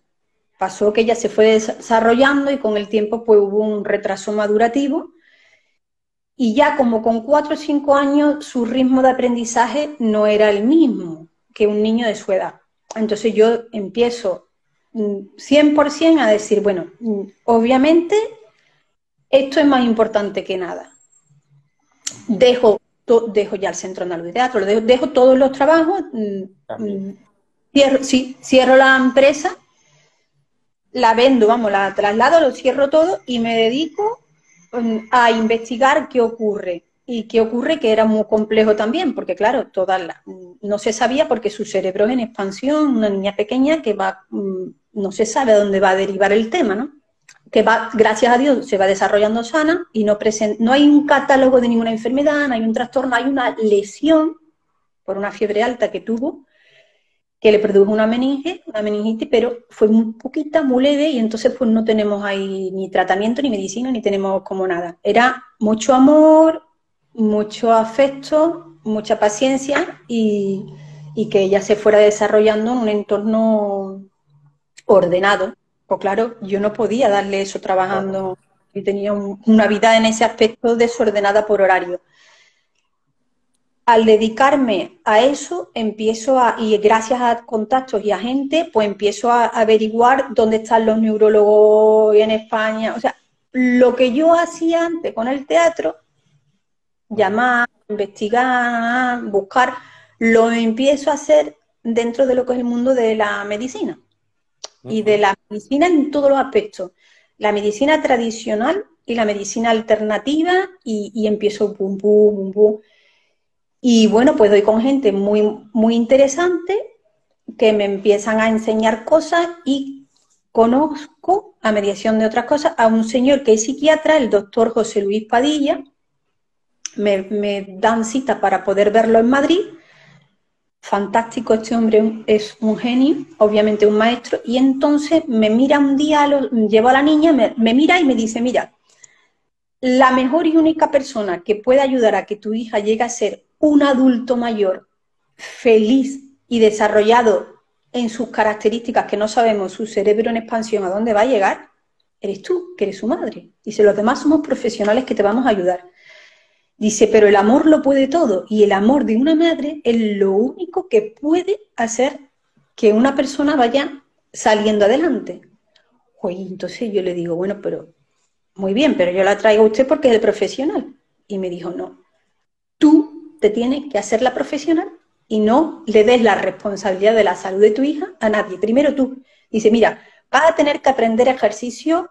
[SPEAKER 2] Pasó que ella se fue desarrollando y con el tiempo pues hubo un retraso madurativo y ya como con cuatro o cinco años su ritmo de aprendizaje no era el mismo que un niño de su edad. Entonces yo empiezo 100% mm, a decir, bueno, mm, obviamente esto es más importante que nada. Dejo, dejo ya el Centro Andaluz de Teatro, dejo, todos los trabajos, mm, cierro, sí, cierro la empresa, la vendo, vamos, la traslado, lo cierro todo y me dedico a investigar qué ocurre ¿Y qué ocurre? Que era muy complejo también, porque claro, toda no se sabía porque su cerebro es en expansión, una niña pequeña que va, mm, no se sabe a dónde va a derivar el tema, ¿no? Que va, gracias a Dios, se va desarrollando sana y no, no hay un catálogo de ninguna enfermedad, no hay un trastorno, hay una lesión por una fiebre alta que tuvo, que le produjo una meninge, una meningitis, pero fue muy poquita, muy leve, y entonces pues no tenemos ahí ni tratamiento, ni medicina, ni tenemos como nada. Era mucho amor, mucho afecto, mucha paciencia y, que ella se fuera desarrollando en un entorno ordenado. Pues claro, yo no podía darle eso trabajando y tenía una vida en ese aspecto desordenada por horario. Al dedicarme a eso, empiezo a, y gracias a contactos y a gente, pues empiezo a averiguar dónde están los neurólogos en España. O sea, lo que yo hacía antes con el teatro, llamar, investigar, buscar, lo empiezo a hacer dentro de lo que es el mundo de la medicina. Y de la medicina en todos los aspectos. La medicina tradicional y la medicina alternativa y, empiezo pum, pum, pum, Y bueno, pues doy con gente muy, muy interesante que me empiezan a enseñar cosas y conozco, a mediación de otras cosas, a un señor que es psiquiatra, el doctor José Luis Padilla, me, dan cita para poder verlo en Madrid. Fantástico, este hombre es un genio, obviamente un maestro, y entonces me mira un día, lo, llevo a la niña, me, me mira y me dice, mira, la mejor y única persona que puede ayudar a que tu hija llegue a ser un adulto mayor, feliz y desarrollado en sus características que no sabemos, su cerebro en expansión, a dónde va a llegar, eres tú, que eres su madre. Dice, los demás somos profesionales que te vamos a ayudar. Dice, pero el amor lo puede todo y el amor de una madre es lo único que puede hacer que una persona vaya saliendo adelante. Pues entonces yo le digo, bueno, pero muy bien, pero yo la traigo a usted porque es el profesional. Y me dijo, no, tú te tienes que hacer la profesional y no le des la responsabilidad de la salud de tu hija a nadie. Primero tú. Dice, mira, vas a tener que aprender ejercicio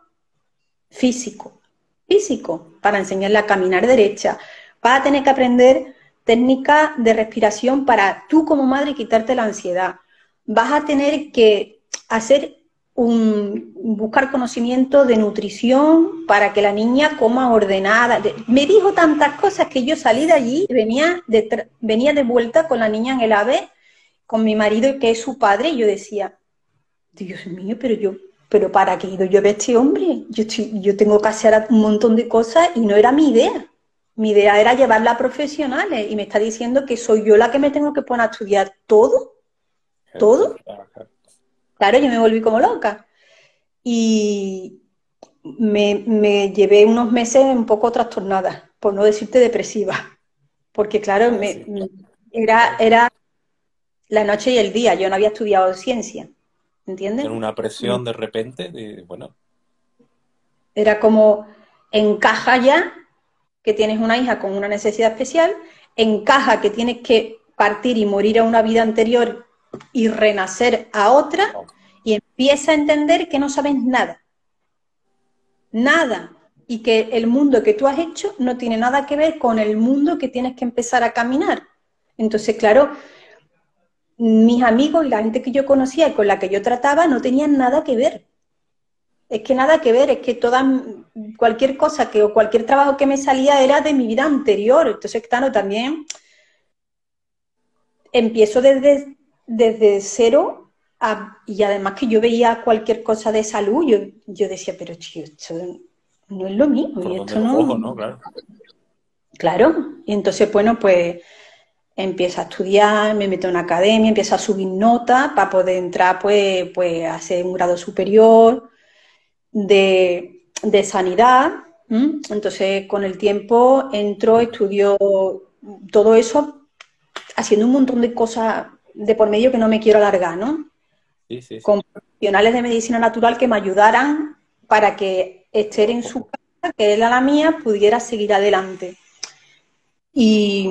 [SPEAKER 2] físico, físico, para enseñarle a caminar derecha. Vas a tener que aprender técnica de respiración para tú como madre quitarte la ansiedad. Vas a tener que hacer un, buscar conocimiento de nutrición para que la niña coma ordenada. Me dijo tantas cosas que yo salí de allí, venía venía de vuelta con la niña en el AVE, con mi marido que es su padre, y yo decía, Dios mío, pero yo, pero ¿para qué he ido yo a ver a este hombre? Yo, yo tengo que hacer un montón de cosas y no era mi idea. Mi idea era llevarla a profesionales y me está diciendo que soy yo la que me tengo que poner a estudiar todo. ¿Todo? Claro, yo me volví como loca. Y me, llevé unos meses un poco trastornada, por no decirte depresiva. Porque claro, me, era, era la noche y el día. Yo no había estudiado ciencia. ¿Entiendes?
[SPEAKER 1] En una presión de repente, de, bueno.
[SPEAKER 2] Era como, encaja ya que tienes una hija con una necesidad especial, encaja que tienes que partir y morir a una vida anterior y renacer a otra y empieza a entender que no sabes nada. Nada. Y que el mundo que tú has hecho no tiene nada que ver con el mundo que tienes que empezar a caminar. Entonces, claro, mis amigos y la gente que yo conocía y con la que yo trataba no tenían nada que ver. Es que nada que ver, es que toda cualquier cosa que o cualquier trabajo que me salía era de mi vida anterior. Entonces, claro, también empiezo desde, desde cero y además que yo veía cualquier cosa de salud, yo, yo decía, pero tío, esto no es lo mismo. Y esto no... Claro. claro. Y entonces, bueno, pues empiezo a estudiar, me meto en una academia, empiezo a subir notas para poder entrar, pues, pues a hacer un grado superior de, de sanidad. Entonces, con el tiempo entro, estudio todo eso, haciendo un montón de cosas de por medio que no me quiero alargar, ¿no? Sí, sí, Con profesionales de medicina natural que me ayudaran para que Esther en su casa, que era la mía, pudiera seguir adelante. Y,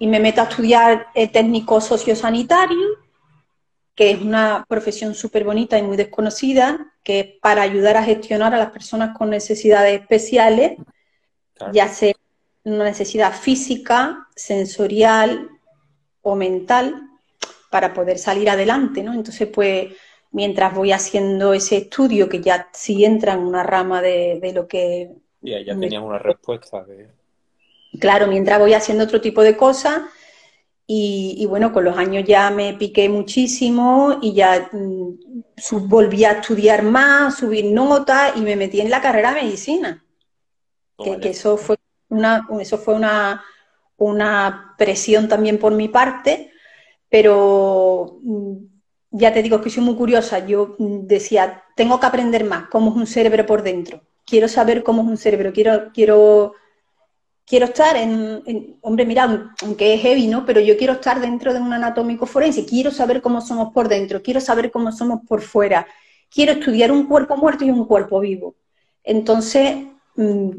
[SPEAKER 2] me meto a estudiar el técnico sociosanitario, que es una profesión súper bonita y muy desconocida, que es para ayudar a gestionar a las personas con necesidades especiales, ya sea una necesidad física, sensorial o mental, para poder salir adelante, ¿no? Entonces, pues, mientras voy haciendo ese estudio, que ya sí entra en una rama de, lo que...
[SPEAKER 1] Ya tenías una respuesta de...
[SPEAKER 2] Claro, mientras voy haciendo otro tipo de cosas, y, bueno, con los años ya me piqué muchísimo y ya mm, volví a estudiar más, subir notas y me metí en la carrera de medicina. Que, que, eso fue una, eso fue una, una presión también por mi parte, pero mm, ya te digo que soy muy curiosa. Yo mm, decía, tengo que aprender más cómo es un cerebro por dentro. Quiero saber cómo es un cerebro. Quiero, quiero, quiero estar en, hombre, mira, aunque es heavy, ¿no? Pero yo quiero estar dentro de un anatómico forense. Quiero saber cómo somos por dentro. Quiero saber cómo somos por fuera. Quiero estudiar un cuerpo muerto y un cuerpo vivo. Entonces, mm,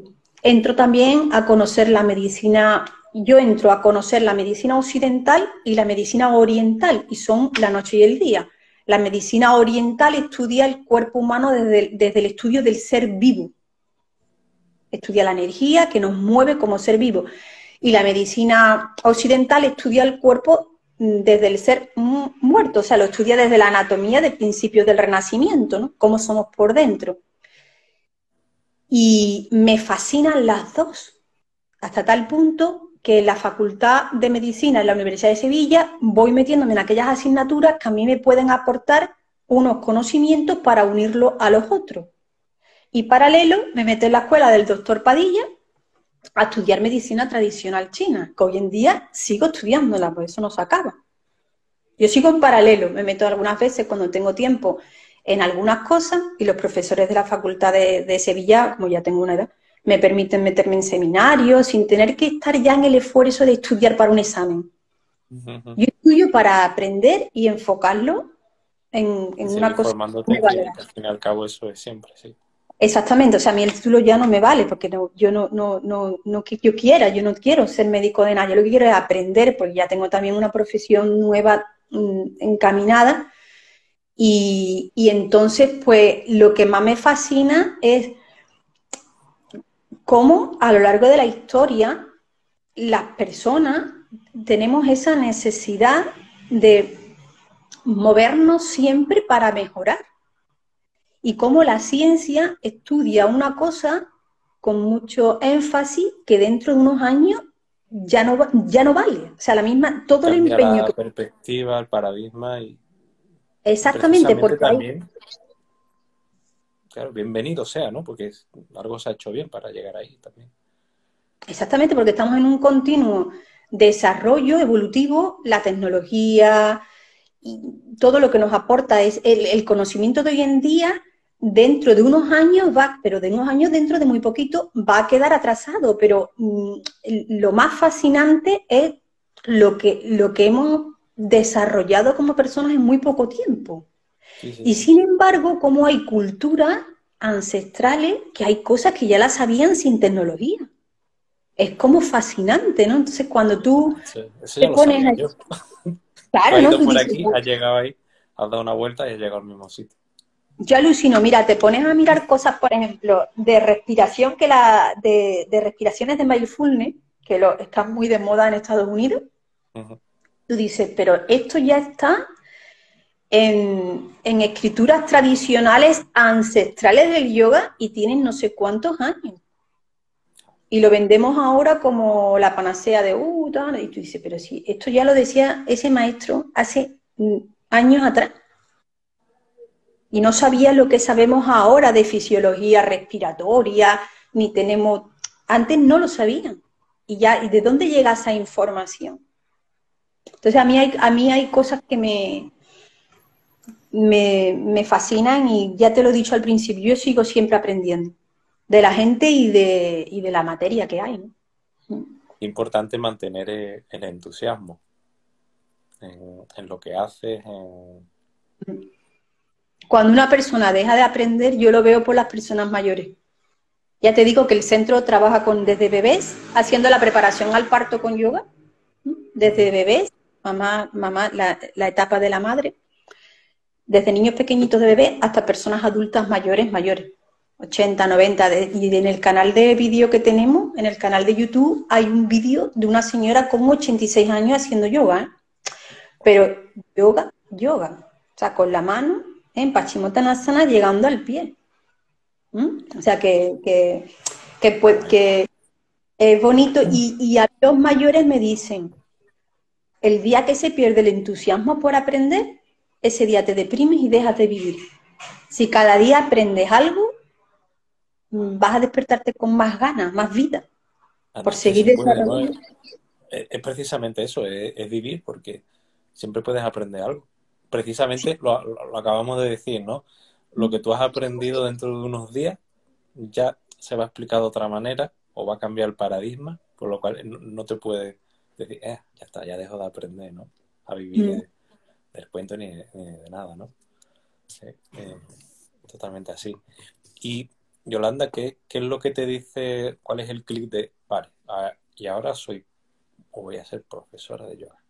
[SPEAKER 2] entro también a conocer la medicina yo entro a conocer la medicina occidental y la medicina oriental, y son la noche y el día. La medicina oriental estudia el cuerpo humano desde, desde el estudio del ser vivo. Estudia la energía que nos mueve como ser vivo. Y la medicina occidental estudia el cuerpo mm, desde el ser muerto, o sea, lo estudia desde la anatomía del principio del renacimiento, ¿no? Cómo somos por dentro. Y me fascinan las dos, hasta tal punto que en la Facultad de Medicina en la Universidad de Sevilla voy metiéndome en aquellas asignaturas que a mí me pueden aportar unos conocimientos para unirlo a los otros. Y paralelo me meto en la escuela del doctor Padilla a estudiar medicina tradicional china, que hoy en día sigo estudiándola, por eso no se acaba. Yo sigo en paralelo, me meto algunas veces cuando tengo tiempo en algunas cosas y los profesores de la Facultad de, de Sevilla, como ya tengo una edad, me permiten meterme en seminarios sin tener que estar ya en el esfuerzo de estudiar para un examen. Yo estudio para aprender y enfocarlo en, una cosa.
[SPEAKER 1] formándote, que al fin y al cabo eso es siempre, sí.
[SPEAKER 2] Exactamente, o sea, a mí el título ya no me vale, porque no, yo no, no, no, no que yo quiera, yo no quiero ser médico de nada, yo lo que quiero es aprender, porque ya tengo también una profesión nueva mm, encaminada. Y, y entonces, pues, lo que más me fascina es cómo a lo largo de la historia las personas tenemos esa necesidad de movernos siempre para mejorar y cómo la ciencia estudia una cosa con mucho énfasis que dentro de unos años ya no, ya no vale. O sea, la misma, todo el empeño
[SPEAKER 1] la
[SPEAKER 2] que...
[SPEAKER 1] perspectiva, el paradigma y
[SPEAKER 2] Exactamente, porque
[SPEAKER 1] también, claro, bienvenido sea, ¿no? Porque algo se ha hecho bien para llegar ahí también.
[SPEAKER 2] Exactamente, porque estamos en un continuo desarrollo evolutivo, la tecnología y todo lo que nos aporta es el, el conocimiento de hoy en día, dentro de unos años va, pero de unos años dentro de muy poquito va a quedar atrasado, pero mm, lo más fascinante es lo que, lo que hemos desarrollado como personas en muy poco tiempo.
[SPEAKER 1] Sí, sí,
[SPEAKER 2] Y sin embargo, como hay culturas ancestrales que hay cosas que ya las sabían sin tecnología. Es como fascinante, ¿no? Entonces, cuando tú,
[SPEAKER 1] Sí, eso
[SPEAKER 2] te pones ahí- claro, ¿no? Tú
[SPEAKER 1] por
[SPEAKER 2] dices,
[SPEAKER 1] aquí,
[SPEAKER 2] "Pues,
[SPEAKER 1] has llegado ahí, has dado una vuelta y has llegado al mismo sitio.
[SPEAKER 2] Yo alucino, mira, te pones a mirar cosas, por ejemplo, de respiración, que la, de, de respiraciones de mindfulness, que lo, están muy de moda en Estados Unidos, tú dices, pero esto ya está en, en escrituras tradicionales ancestrales del yoga y tienen no sé cuántos años. Y lo vendemos ahora como la panacea de, uh, tal", y tú dices, pero si esto ya lo decía ese maestro hace mm, años atrás. Y no sabía lo que sabemos ahora de fisiología respiratoria, ni tenemos, antes no lo sabían. Y ya, ¿y de dónde llega esa información? Entonces a mí hay, a mí hay cosas que me, me, me fascinan y ya te lo he dicho al principio, yo sigo siempre aprendiendo de la gente y de, y de la materia que hay. ¿no?
[SPEAKER 1] Importante mantener el entusiasmo en, en lo que haces, en...
[SPEAKER 2] Cuando una persona deja de aprender, yo lo veo por las personas mayores. Ya te digo que el centro trabaja con desde bebés, haciendo la preparación al parto con yoga, desde bebés, mamá, mamá, la, etapa de la madre, desde niños pequeñitos de bebé hasta personas adultas mayores, mayores, 80, 90, de- y en el canal de vídeo que tenemos, en el canal de YouTube, hay un vídeo de una señora con 86 años haciendo yoga, pero yoga, yoga, o sea, con la mano en Paschimottanasana llegando al pie. ¿Mm? O sea, que, que, que, pues, que es bonito y, y a los mayores me dicen, el día que se pierde el entusiasmo por aprender, ese día te deprimes y dejas de vivir. Si cada día aprendes algo, vas a despertarte con más ganas, más vida,
[SPEAKER 1] Además
[SPEAKER 2] por seguir
[SPEAKER 1] se puede, ¿no?
[SPEAKER 2] desarrollando.
[SPEAKER 1] Es, es precisamente eso, es, es vivir, porque siempre puedes aprender algo. Precisamente lo, acabamos de decir, ¿no? Lo que tú has aprendido dentro de unos días ya se va a explicar de otra manera o va a cambiar el paradigma, por lo cual no, no te puedes decir, eh, ya está, ya dejo de aprender, ¿no? A vivir
[SPEAKER 2] Mm.
[SPEAKER 1] de- del cuento ni de, ni de nada, ¿no? Sí, eh, totalmente así. Y Yolanda, ¿qué, qué es lo que te dice? ¿Cuál es el clic de, vale, a- y ahora soy o voy a ser profesora de yoga?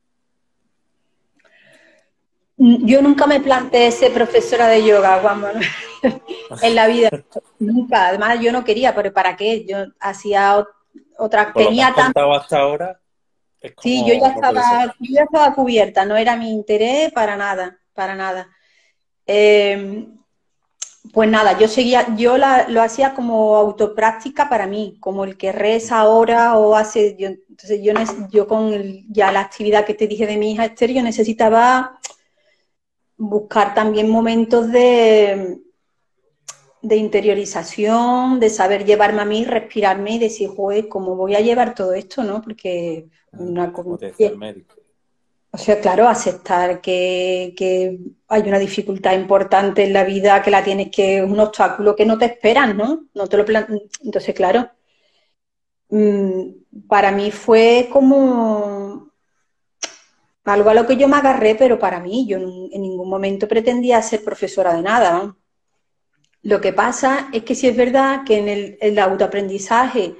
[SPEAKER 2] Yo nunca me planteé ser profesora de yoga, Juan Manuel, en la vida. Nunca. Además, yo no quería, pero ¿para qué? Yo hacía ot- otra,
[SPEAKER 1] Por lo que
[SPEAKER 2] tenía
[SPEAKER 1] has
[SPEAKER 2] tan...
[SPEAKER 1] contado hasta ahora, es
[SPEAKER 2] Sí, yo ya estaba, yo ya estaba cubierta, no era mi interés para nada, para nada. Eh, pues nada, yo seguía, yo la- lo hacía como autopráctica para mí, como el que reza ahora o hace, yo, entonces yo, con el- ya la actividad que te dije de mi hija Esther, yo necesitaba buscar también momentos de, de interiorización, de saber llevarme a mí, respirarme y decir, joder, ¿cómo voy a llevar todo esto, no? Porque una
[SPEAKER 1] Como
[SPEAKER 2] o sea, claro, aceptar que, que hay una dificultad importante en la vida, que la tienes que, es un obstáculo que no te esperas, ¿no? No te lo Entonces, claro, mm, para mí fue como, algo a lo que yo me agarré, pero para mí, yo en ningún momento pretendía ser profesora de nada. Lo que pasa es que sí es verdad que en el, autoaprendizaje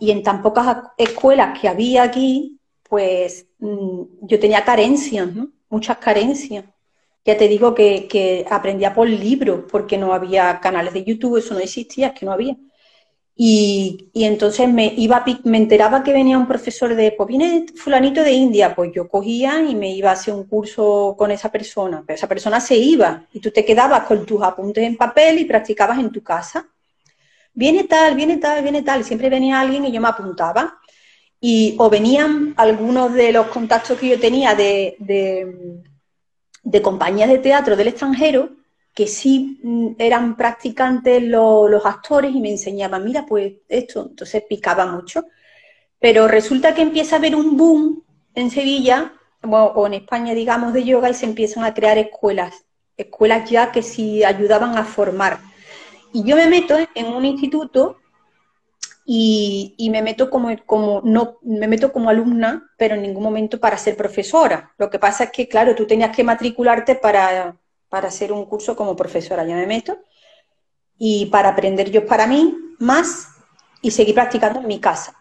[SPEAKER 2] y en tan pocas escuelas que había aquí, pues mm, yo tenía carencias, muchas carencias. Ya te digo que, que aprendía por libros, porque no había canales de YouTube, eso no existía, es que no había. Y, entonces me iba me enteraba que venía un profesor de, pues viene fulanito de India, pues yo cogía y me iba a hacer un curso con esa persona, pero esa persona se iba y tú te quedabas con tus apuntes en papel y practicabas en tu casa. Viene tal, viene tal, viene tal, siempre venía alguien y yo me apuntaba. Y o venían algunos de los contactos que yo tenía de, de compañías de teatro del extranjero, que sí mm, eran practicantes los, actores y me enseñaban, mira, pues esto, entonces picaba mucho. Pero resulta que empieza a haber un boom en Sevilla o, en España, digamos, de yoga y se empiezan a crear escuelas, escuelas ya que sí ayudaban a formar. Y yo me meto en un instituto y, y, me meto como, como no me meto como alumna, pero en ningún momento para ser profesora. Lo que pasa es que, claro, tú tenías que matricularte para, para hacer un curso como profesora, ya me meto, y para aprender yo para mí más y seguir practicando en mi casa.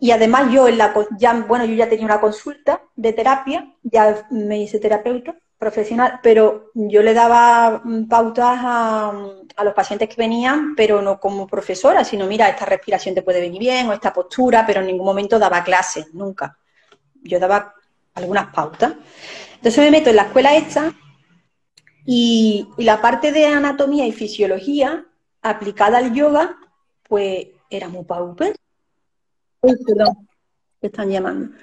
[SPEAKER 2] Y además yo en la ya, bueno, yo ya tenía una consulta de terapia, ya me hice terapeuta profesional, pero yo le daba pautas a, a, los pacientes que venían, pero no como profesora, sino mira, esta respiración te puede venir bien o esta postura, pero en ningún momento daba clases, nunca. Yo daba algunas pautas. Entonces me meto en la escuela esta y, la parte de anatomía y fisiología aplicada al yoga, pues era muy pauper. Uy, perdón, me están llamando.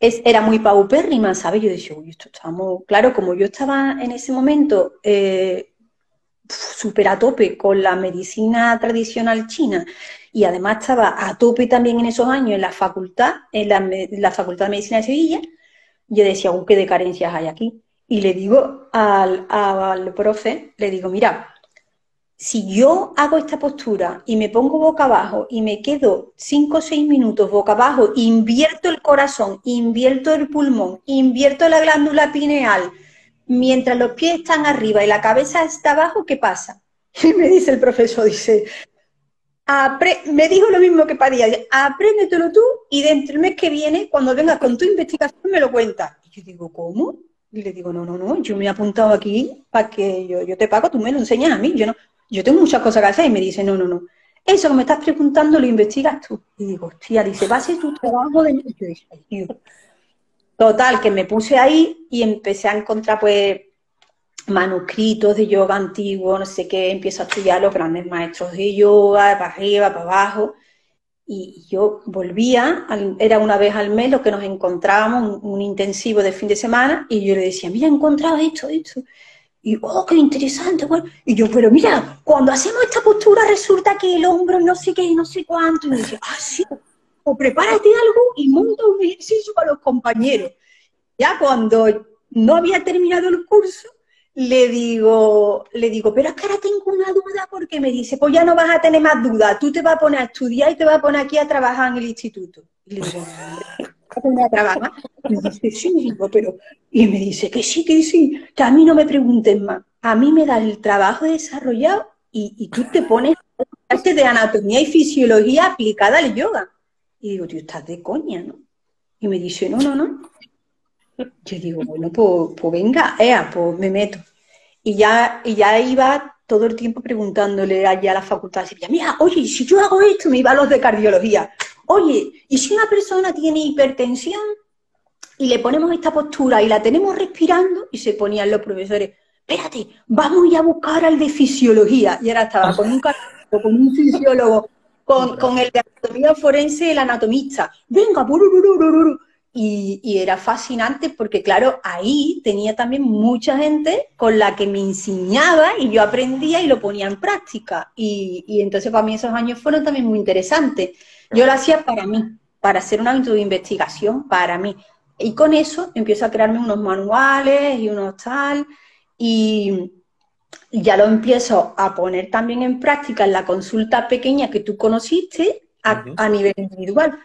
[SPEAKER 2] Era muy paupérrima, ¿sabes? Yo decía, uy, esto estamos. Claro, como yo estaba en ese momento eh, súper a tope con la medicina tradicional china y además estaba a tope también en esos años en la facultad, en la, la Facultad de Medicina de Sevilla, yo decía, uy, qué de carencias hay aquí y le digo al, al profe, le digo, mira, si yo hago esta postura y me pongo boca abajo y me quedo 5 o 6 minutos boca abajo, invierto el corazón, invierto el pulmón, invierto la glándula pineal, mientras los pies están arriba y la cabeza está abajo, ¿qué pasa? Y me dice el profesor, dice, me dijo lo mismo que Padilla, apréndetelo tú y dentro del mes que viene, cuando vengas con tu investigación, me lo cuentas. Y yo digo, ¿cómo? Y le digo, no, no, no, yo me he apuntado aquí para que yo, yo te pago, tú me lo enseñas a mí. Yo no, yo tengo muchas cosas que hacer. Y me dice, no, no, no. Eso que me estás preguntando lo investigas tú. Y digo, hostia, dice, va a ser tu trabajo de yo dije, Total, que me puse ahí y empecé a encontrar, pues, manuscritos de yoga antiguo, no sé qué, empiezo a estudiar los grandes maestros de yoga, para arriba, para abajo y yo volvía, era una vez al mes lo que nos encontrábamos, un, intensivo de fin de semana, y yo le decía, mira, he encontrado esto, esto. Y, oh, qué interesante. Y yo, pero mira, cuando hacemos esta postura resulta que el hombro no sé qué, no sé cuánto. Y me decía, ah, sí, o prepárate algo y monta un ejercicio para los compañeros. Ya cuando no había terminado el curso, le digo, le digo, pero es que ahora tengo una duda porque me dice, pues ya no vas a tener más dudas, tú te vas a poner a estudiar y te vas a poner aquí a trabajar en el instituto. Y le digo, a poner a trabajar? Y me dice, sí, pero... Y me dice, que sí, que sí, que a mí no me pregunten más. A mí me da el trabajo desarrollado y, y tú te pones a de anatomía y fisiología aplicada al yoga. Y digo, tú estás de coña, ¿no? Y me dice, no, no, no, yo digo, bueno, pues, pues venga, ea, pues me meto. Y ya, y ya iba todo el tiempo preguntándole allá a la facultad, decía, mira, oye, si yo hago esto, me iba a los de cardiología. Oye, ¿y si una persona tiene hipertensión y le ponemos esta postura y la tenemos respirando? Y se ponían los profesores, espérate, vamos a buscar al de fisiología. Y ahora estaba con un cardiólogo, con un fisiólogo, con, con el de anatomía forense, el anatomista. Venga, y, era fascinante porque, claro, ahí tenía también mucha gente con la que me enseñaba y yo aprendía y lo ponía en práctica. Y, entonces para mí esos años fueron también muy interesantes. Yo lo hacía para mí, para hacer un hábito de investigación, para mí. Y con eso empiezo a crearme unos manuales y unos tal. Y ya lo empiezo a poner también en práctica en la consulta pequeña que tú conociste a nivel individual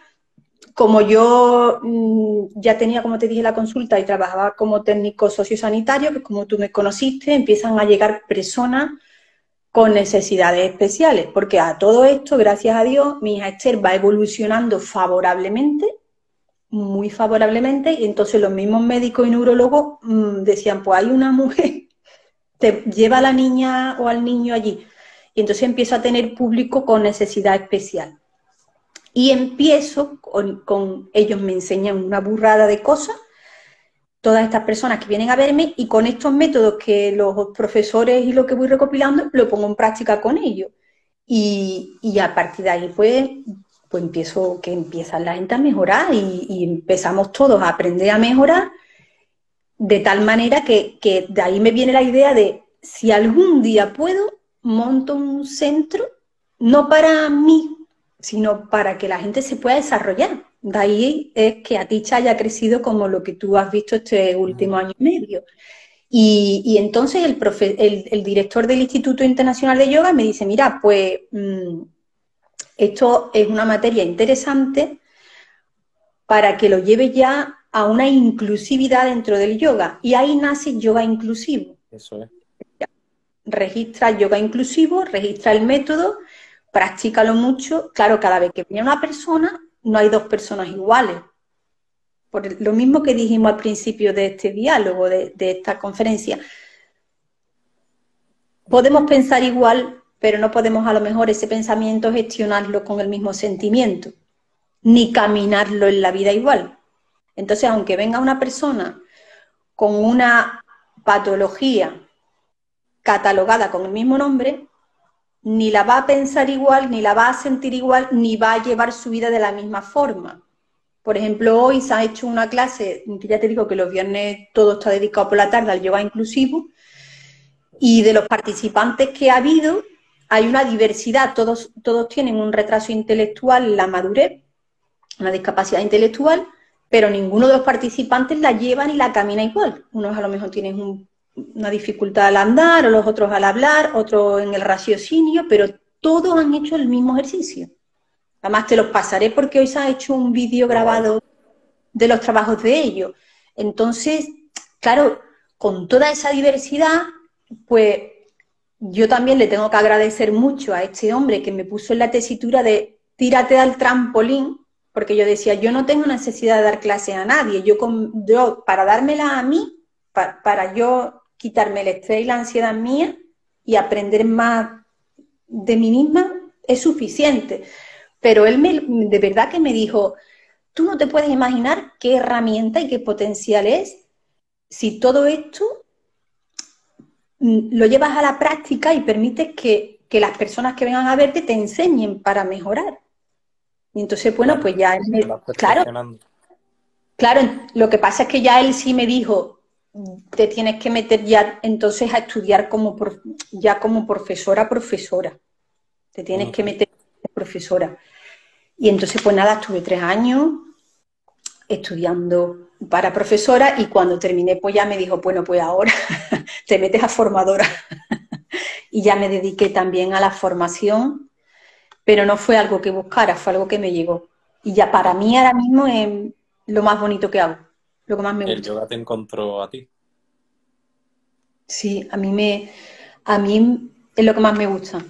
[SPEAKER 2] como yo mm, ya tenía, como te dije, la consulta y trabajaba como técnico sociosanitario, que como tú me conociste, empiezan a llegar personas con necesidades especiales, porque a todo esto, gracias a Dios, mi hija Esther va evolucionando favorablemente, muy favorablemente, y entonces los mismos médicos y neurólogos mm, decían, pues hay una mujer, te lleva a la niña o al niño allí, y entonces empiezo a tener público con necesidad especial. Y empiezo con, ellos me enseñan una burrada de cosas, todas estas personas que vienen a verme, y con estos métodos que los profesores y lo que voy recopilando, lo pongo en práctica con ellos. Y, a partir de ahí, pues, pues empiezo, que empiezan la gente a mejorar y, empezamos todos a aprender a mejorar, de tal manera que, que de ahí me viene la idea de, si algún día puedo, monto un centro, no para mí sino para que la gente se pueda desarrollar. De ahí es que Aticha haya crecido como lo que tú has visto este último año y medio. Y, entonces el, el, director del Instituto Internacional de Yoga me dice, mira, pues mm, esto es una materia interesante para que lo lleve ya a una inclusividad dentro del yoga. Y ahí nace yoga inclusivo. Eso es. Registra yoga inclusivo, registra el método practícalo mucho. Claro, cada vez que viene una persona, no hay dos personas iguales. Por lo mismo que dijimos al principio de este diálogo, de, esta conferencia. Podemos pensar igual, pero no podemos a lo mejor ese pensamiento gestionarlo con el mismo sentimiento, ni caminarlo en la vida igual. Entonces, aunque venga una persona con una patología catalogada con el mismo nombre, ni la va a pensar igual, ni la va a sentir igual, ni va a llevar su vida de la misma forma. Por ejemplo, hoy se ha hecho una clase, que ya te digo que los viernes todo está dedicado por la tarde al yoga inclusivo, y de los participantes que ha habido, hay una diversidad, todos, todos tienen un retraso intelectual, la madurez, una discapacidad intelectual, pero ninguno de los participantes la lleva ni la camina igual. Unos a lo mejor tienen un una dificultad al andar, o los otros al hablar, otros en el raciocinio, pero todos han hecho el mismo ejercicio. Además, te los pasaré porque hoy se ha hecho un vídeo grabado de los trabajos de ellos. Entonces, claro, con toda esa diversidad, pues yo también le tengo que agradecer mucho a este hombre que me puso en la tesitura de tírate al trampolín, porque yo decía, yo no tengo necesidad de dar clase a nadie, yo, yo para dármela a mí, para yo quitarme el estrés y la ansiedad mía y aprender más de mí misma es suficiente. Pero él me, de verdad que me dijo, tú no te puedes imaginar qué herramienta y qué potencial es si todo esto mm, lo llevas a la práctica y permites que, las personas que vengan a verte te enseñen para mejorar. Y entonces, bueno, pues ya claro, claro, lo que pasa es que ya él sí me dijo, te tienes que meter ya entonces a estudiar como ya como profesora, profesora. Te tienes que meter profesora. Y entonces, pues nada, estuve tres años estudiando para profesora y cuando terminé, pues ya me dijo, bueno, pues ahora te metes a formadora. y ya me dediqué también a la formación, pero no fue algo que buscara, fue algo que me llegó. Y ya para mí ahora mismo es lo más bonito que hago lo que más me gusta.
[SPEAKER 1] ¿El yoga te encontró a ti?
[SPEAKER 2] Sí, a mí me, a mí es lo que más me gusta.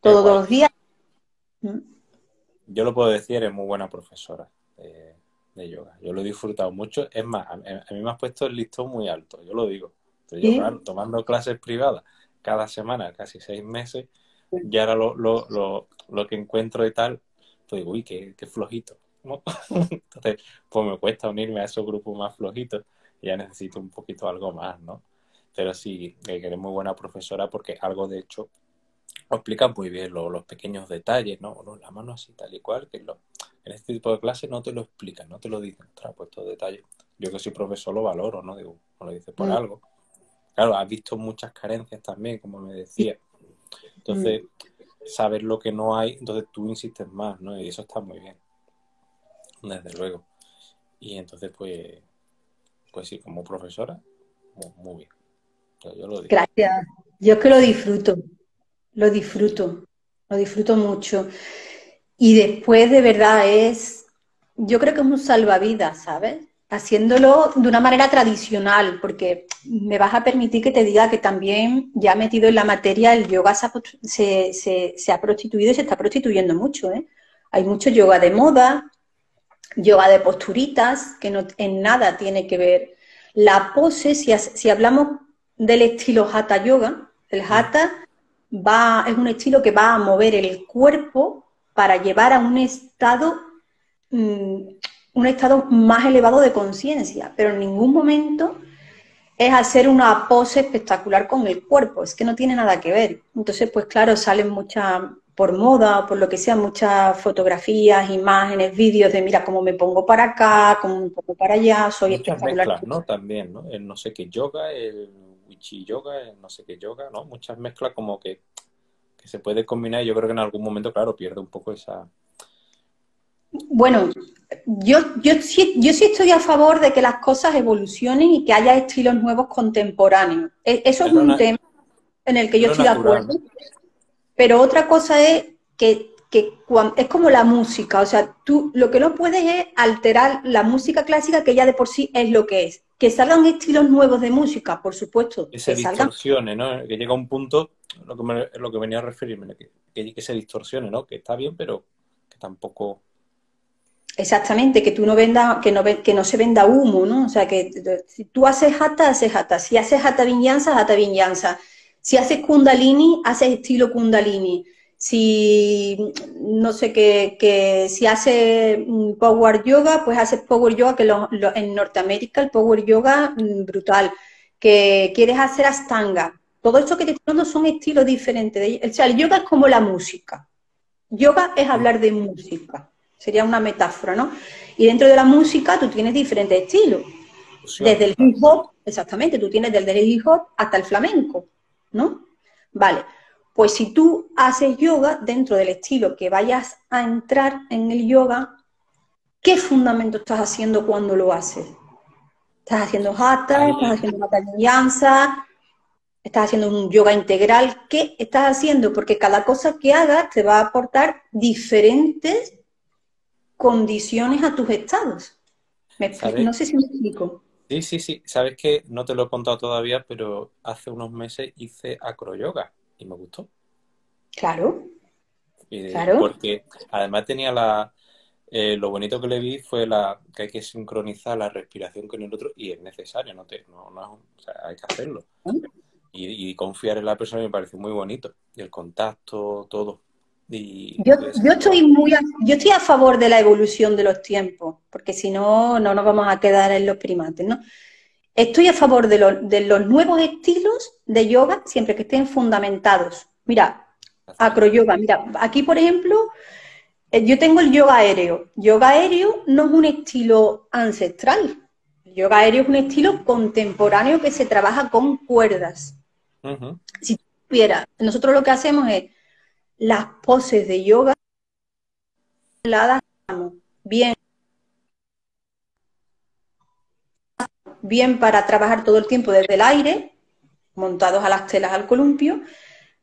[SPEAKER 2] Todos los días.
[SPEAKER 1] Mm. Yo lo puedo decir, eres muy buena profesora de, yoga. Yo lo he disfrutado mucho. Es más, a, mí me has puesto el listón muy alto, yo lo digo. Estoy tomando clases privadas cada semana, casi seis meses, y ahora lo, lo, lo, lo que encuentro y tal, pues digo, uy, qué, qué flojito. Entonces, pues me cuesta unirme a esos grupos más flojitos ya necesito un poquito algo más, ¿no? Pero sí, que eres muy buena profesora porque algo de hecho lo explican muy bien los pequeños detalles, ¿no? La mano así, tal y cual, que en este tipo de clases no te lo explican, no te lo dicen, has puesto detalles. Yo que soy profesor lo valoro, ¿no? Digo, no lo dices por mm. algo. Claro, has visto muchas carencias también, como me decía. Entonces, mm. saber lo que no hay, entonces tú insistes más, ¿no? Y eso está muy bien desde luego. Y entonces, pues, pues sí, como profesora, muy, bien.
[SPEAKER 2] Gracias. Yo es que lo disfruto, lo disfruto, lo disfruto mucho. Y después, de verdad, es yo creo que es un salvavidas, ¿sabes? Haciéndolo de una manera tradicional, porque me vas a permitir que te diga que también ya metido en la materia el yoga se, se ha prostituido y se está prostituyendo mucho, ¿eh? Hay mucho yoga de moda, yoga de posturitas, que no en nada tiene que ver. La pose, si, si hablamos del estilo hatha yoga, el hatha va, es un estilo que va a mover el cuerpo para llevar a un estado, mm, un estado más elevado de conciencia, pero en ningún momento es hacer una pose espectacular con el cuerpo, es que no tiene nada que ver. Entonces, pues claro, salen muchas por moda por lo que sea, muchas fotografías, imágenes, vídeos de mira cómo me pongo para acá, cómo me pongo para allá, soy
[SPEAKER 1] Muchas espectacular. Mezclas, ¿no? También, ¿no? El no sé qué yoga, el wichi yoga, el no sé qué yoga, ¿no? Muchas mezclas como que, que se puede combinar y yo creo que en algún momento, claro, pierde un poco esa...
[SPEAKER 2] Bueno, yo, yo, sí, yo sí estoy a favor de que las cosas evolucionen y que haya estilos nuevos contemporáneos. E, eso es, un tema en el que yo estoy de acuerdo. Pero otra cosa es que, es como la música, o sea, tú lo que no puedes es alterar la música clásica que ya de por sí es lo que es. Que salgan estilos nuevos de música, por supuesto.
[SPEAKER 1] Que se distorsione, ¿no? Que llega un punto, lo que, lo que venía a referirme, que, que, se distorsione, ¿no? Que está bien, pero que tampoco...
[SPEAKER 2] Exactamente, que tú no venda, que no, que no se venda humo, ¿no? O sea, que si tú haces jata, haces jata. Si haces jata viñanza, jata viñanza. Si haces kundalini, haces estilo kundalini. Si no sé qué, que si haces mm, power yoga, pues haces power yoga, que en Norteamérica el power yoga mm, brutal. Que quieres hacer astanga. Todo esto que te estoy dando son estilos diferentes. O sea, el yoga es como la música. Yoga es hablar de música. Sería una metáfora, ¿no? Y dentro de la música tú tienes diferentes estilos. Desde el hip hop, exactamente, tú tienes desde el hip hop hasta el flamenco. ¿No? Vale, pues si tú haces yoga dentro del estilo que vayas a entrar en el yoga, ¿qué fundamento estás haciendo cuando lo haces? ¿Estás haciendo hatha? ¿Estás haciendo hatha ¿Estás haciendo un yoga integral? ¿Qué estás haciendo? Porque cada cosa que hagas te va a aportar diferentes condiciones a tus estados. no sé si me explico.
[SPEAKER 1] Sí, sí, sí. Sabes que no te lo he contado todavía, pero hace unos meses hice acroyoga y me gustó.
[SPEAKER 2] Claro.
[SPEAKER 1] claro. Porque además tenía la. Eh, lo bonito que le vi fue la que hay que sincronizar la respiración con el otro y es necesario, no, te, no, no o sea, hay que hacerlo. Y, y, confiar en la persona me parece muy bonito. Y el contacto, todo
[SPEAKER 2] yo, yo, estoy muy a, yo estoy a favor de la evolución de los tiempos, porque si no, no nos vamos a quedar en los primates, ¿no? Estoy a favor de, de los nuevos estilos de yoga siempre que estén fundamentados. Mira, acroyoga, mira, aquí por ejemplo, eh, yo tengo el yoga aéreo. Yoga aéreo no es un estilo ancestral. El yoga aéreo es un estilo contemporáneo que se trabaja con cuerdas. Si tuviera, nosotros lo que hacemos es las poses de yoga bien bien para trabajar todo el tiempo desde el aire, montados a las telas al columpio,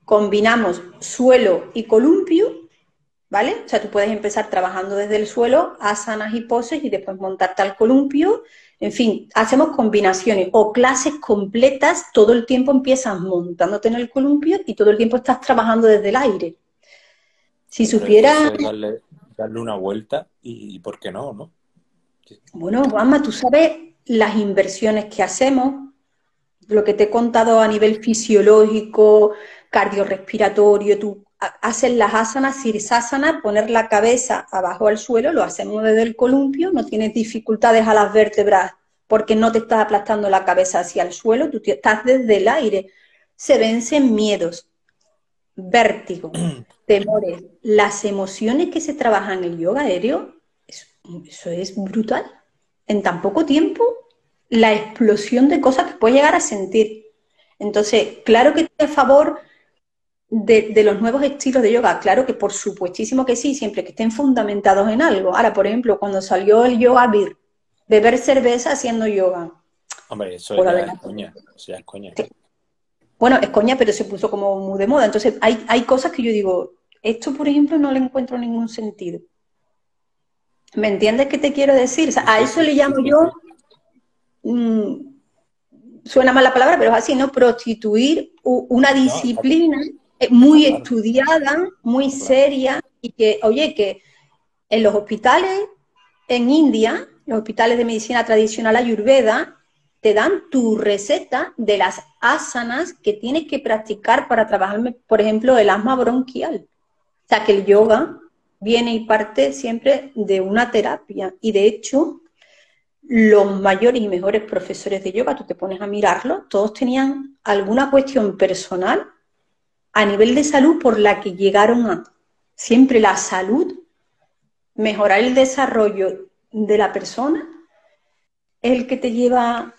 [SPEAKER 2] combinamos suelo y columpio, ¿vale? O sea, tú puedes empezar trabajando desde el suelo, asanas y poses y después montarte al columpio, en fin, hacemos combinaciones o clases completas, todo el tiempo empiezas montándote en el columpio y todo el tiempo estás trabajando desde el aire. Si supiera...
[SPEAKER 1] Darle, darle, una vuelta y, ¿por qué no? no?
[SPEAKER 2] Bueno, Juanma, tú sabes las inversiones que hacemos, lo que te he contado a nivel fisiológico, cardiorrespiratorio, tú haces las asanas, sirsasana, poner la cabeza abajo al suelo, lo hacemos desde el columpio, no tienes dificultades a las vértebras porque no te estás aplastando la cabeza hacia el suelo, tú estás desde el aire. Se vencen miedos, vértigo, temores, las emociones que se trabajan en el yoga aéreo, eso, es brutal. En tan poco tiempo, la explosión de cosas que puedes llegar a sentir. Entonces, claro que estoy a favor de, los nuevos estilos de yoga, claro que por supuestísimo que sí, siempre que estén fundamentados en algo. Ahora, por ejemplo, cuando salió el yoga beer, beber cerveza haciendo yoga.
[SPEAKER 1] Hombre, eso es coña, es coña.
[SPEAKER 2] Bueno, es coña, pero se puso como muy de moda. Entonces, hay, hay cosas que yo digo, esto, por ejemplo, no le encuentro ningún sentido. ¿Me entiendes qué te quiero decir? a eso le llamo yo, mm, suena mal la palabra, pero es así, ¿no? Prostituir una disciplina eh, muy estudiada, muy seria, y que, oye, que en los hospitales en India, los hospitales de medicina tradicional ayurveda, te dan tu receta de las asanas que tienes que practicar para trabajar, por ejemplo, el asma bronquial. O sea, que el yoga viene y parte siempre de una terapia. Y de hecho, los mayores y mejores profesores de yoga, tú te pones a mirarlo, todos tenían alguna cuestión personal a nivel de salud por la que llegaron a siempre la salud, mejorar el desarrollo de la persona, es el que te lleva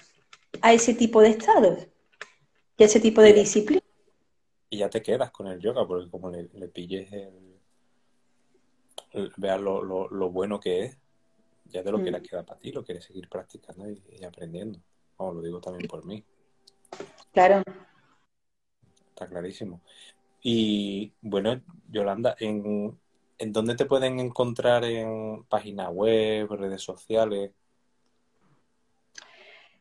[SPEAKER 2] a ese tipo de estados y a ese tipo de disciplina.
[SPEAKER 1] Y ya te quedas con el yoga, porque como le, pilles el, veas lo, bueno que es, ya de lo que le mm. queda para ti, lo quieres seguir practicando y, aprendiendo. Vamos, lo digo también por mí.
[SPEAKER 2] Claro.
[SPEAKER 1] Está clarísimo. Y bueno, Yolanda, ¿en, ¿en dónde te pueden encontrar en página web, redes sociales?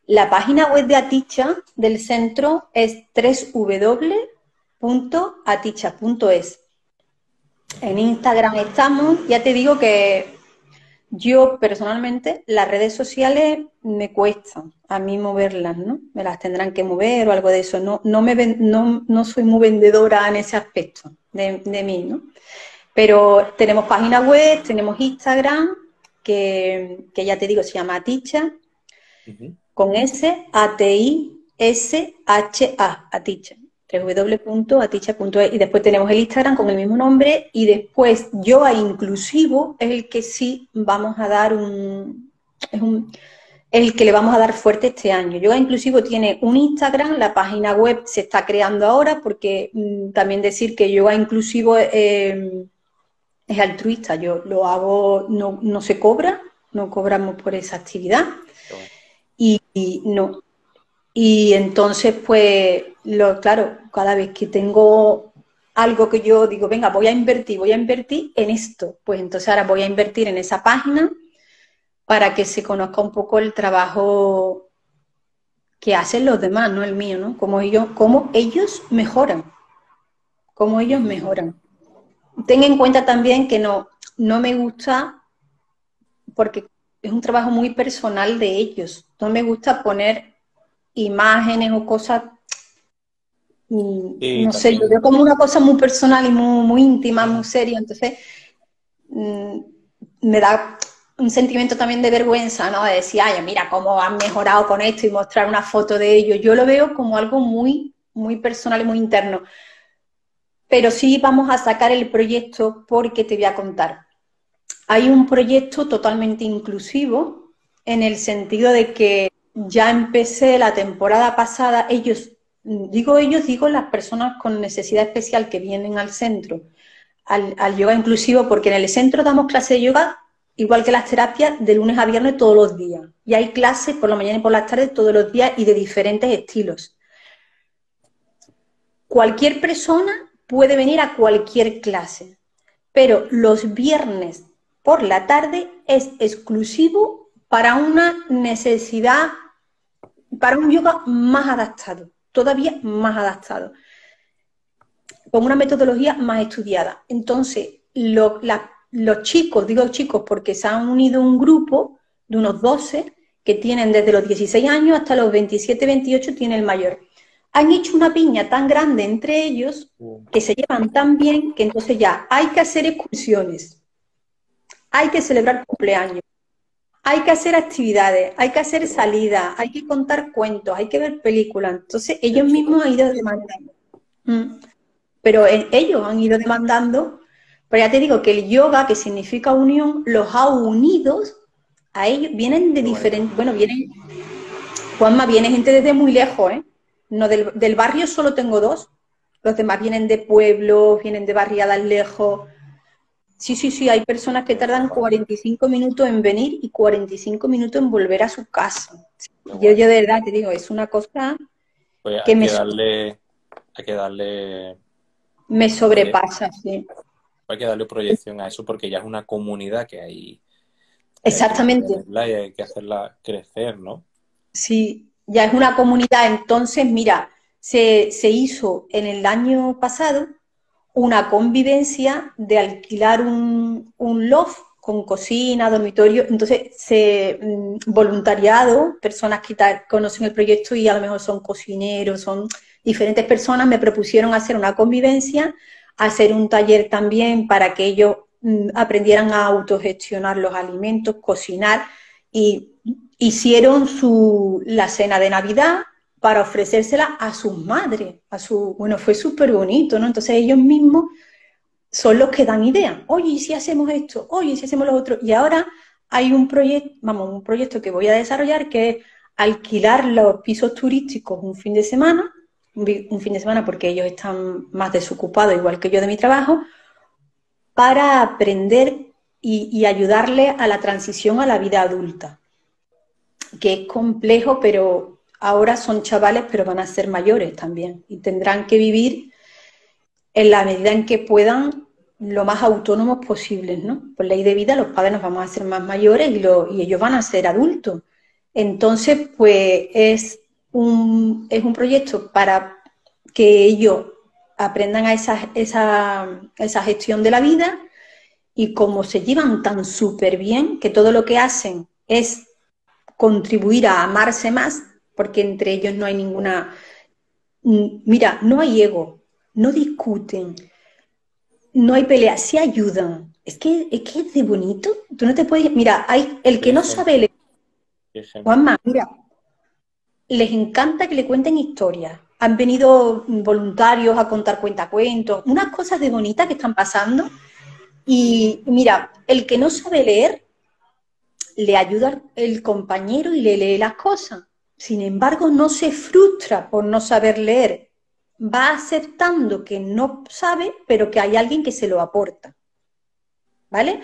[SPEAKER 2] La página web de Aticha del centro es www.aticha.es. En Instagram estamos, ya te digo que yo personalmente las redes sociales me cuestan a mí moverlas, ¿no? Me las tendrán que mover o algo de eso. No, no, me no, no soy muy vendedora en ese aspecto de, mí, ¿no? Pero tenemos página web, tenemos Instagram, que, ya te digo, se llama Aticha I, S, H, A, Aticha. www.aticha.es y después tenemos el Instagram con el mismo nombre y después Yoga Inclusivo es el que sí vamos a dar un, es un el que le vamos a dar fuerte este año. Yoga Inclusivo tiene un Instagram, la página web se está creando ahora porque mm, también decir que Yoga Inclusivo eh, es altruista, yo lo hago, no, no se cobra, no cobramos por esa actividad y, no. Y entonces, pues, claro, cada vez que tengo algo que yo digo, venga, voy a invertir, voy a invertir en esto, pues entonces ahora voy a invertir en esa página para que se conozca un poco el trabajo que hacen los demás, no el mío, ¿no? Cómo ellos, cómo ellos mejoran, cómo ellos mejoran. Ten en cuenta también que no, no me gusta, porque es un trabajo muy personal de ellos. No me gusta poner imágenes o cosas, mm, no sé, yo veo como una cosa muy personal y muy, íntima, muy seria, entonces mm, me da un sentimiento también de vergüenza, ¿no? De decir, ay, mira cómo han mejorado con esto y mostrar una foto de ellos. Yo lo veo como algo muy, muy personal y muy interno. Pero sí vamos a sacar el proyecto porque te voy a contar. Hay un proyecto totalmente inclusivo en el sentido de que ya empecé la temporada pasada, ellos, digo ellos, digo las personas con necesidad especial que vienen al centro, al, yoga inclusivo, porque en el centro damos clase de yoga igual que las terapias de lunes a viernes todos los días. Y hay clases por la mañana y por las tardes todos los días y de diferentes estilos. Cualquier persona puede venir a cualquier clase, pero los viernes por la tarde es exclusivo para una necesidad, para un yoga más adaptado, todavía más adaptado, con una metodología más estudiada. Entonces, los chicos, digo chicos porque se han unido un grupo de unos 12 que tienen desde los 16 años hasta los 27, 28 tiene el mayor. Han hecho una piña tan grande entre ellos que se llevan tan bien que entonces ya hay que hacer excursiones hay que celebrar cumpleaños, hay que hacer actividades, hay que hacer salidas, hay que contar cuentos, hay que ver películas. Entonces ellos mismos han ido demandando. Mm. Pero ellos han ido demandando, pero ya te digo que el yoga, que significa unión, los ha unido a ellos, vienen de diferentes, bueno, vienen, Juanma, viene gente desde muy lejos, ¿eh? No, del, del barrio solo tengo dos, los demás vienen de pueblos, vienen de barriadas lejos, Sí, sí, sí, hay personas que tardan 45 minutos en venir y 45 minutos en volver a su casa. Yo, yo de verdad te digo, es una cosa
[SPEAKER 1] pues que me... darle, hay que darle...
[SPEAKER 2] Me sobrepasa, sí.
[SPEAKER 1] Hay que darle proyección a eso porque ya es una comunidad que hay
[SPEAKER 2] Exactamente.
[SPEAKER 1] y hay que hacerla crecer, ¿no?
[SPEAKER 2] Sí, ya es una comunidad. Entonces, mira, se, se hizo en el año pasado una convivencia de alquilar un, un loft con cocina, dormitorio, entonces se mm, voluntariado, personas que conocen el proyecto y a lo mejor son cocineros, son diferentes personas, me propusieron hacer una convivencia, hacer un taller también para que ellos mm, aprendieran a autogestionar los alimentos, cocinar y hicieron su, la cena de Navidad para ofrecérsela a sus madres, a su, bueno, fue súper bonito, ¿no? Entonces ellos mismos son los que dan ideas. Oye, ¿y si hacemos esto? Oye, ¿y si hacemos lo otro? Y ahora hay un proyecto, vamos, un proyecto que voy a desarrollar que es alquilar los pisos turísticos un fin de semana, un fin de semana porque ellos están más desocupados, igual que yo de mi trabajo, para aprender y, y ayudarles a la transición a la vida adulta, que es complejo, pero ahora son chavales, pero van a ser mayores también y tendrán que vivir en la medida en que puedan lo más autónomos posibles, ¿no? Por ley de vida los padres nos vamos a hacer más mayores y, y ellos van a ser adultos. Entonces, pues es un, es un proyecto para que ellos aprendan a esa, esa, esa gestión de la vida y como se llevan tan súper bien que todo lo que hacen es contribuir a amarse más, porque entre ellos no hay ninguna... Mira, no hay ego, no discuten, no hay pelea, se ayudan. Es que, es que es de bonito. Tú no te puedes... Mira, hay el que no sabe leer... Juanma, mira, les encanta que le cuenten historias. Han venido voluntarios a contar cuentacuentos, unas cosas de bonitas que están pasando. Y mira, el que no sabe leer, le ayuda el compañero y le lee las cosas. Sin embargo, no se frustra por no saber leer. Va aceptando que no sabe, pero que hay alguien que se lo aporta. ¿Vale?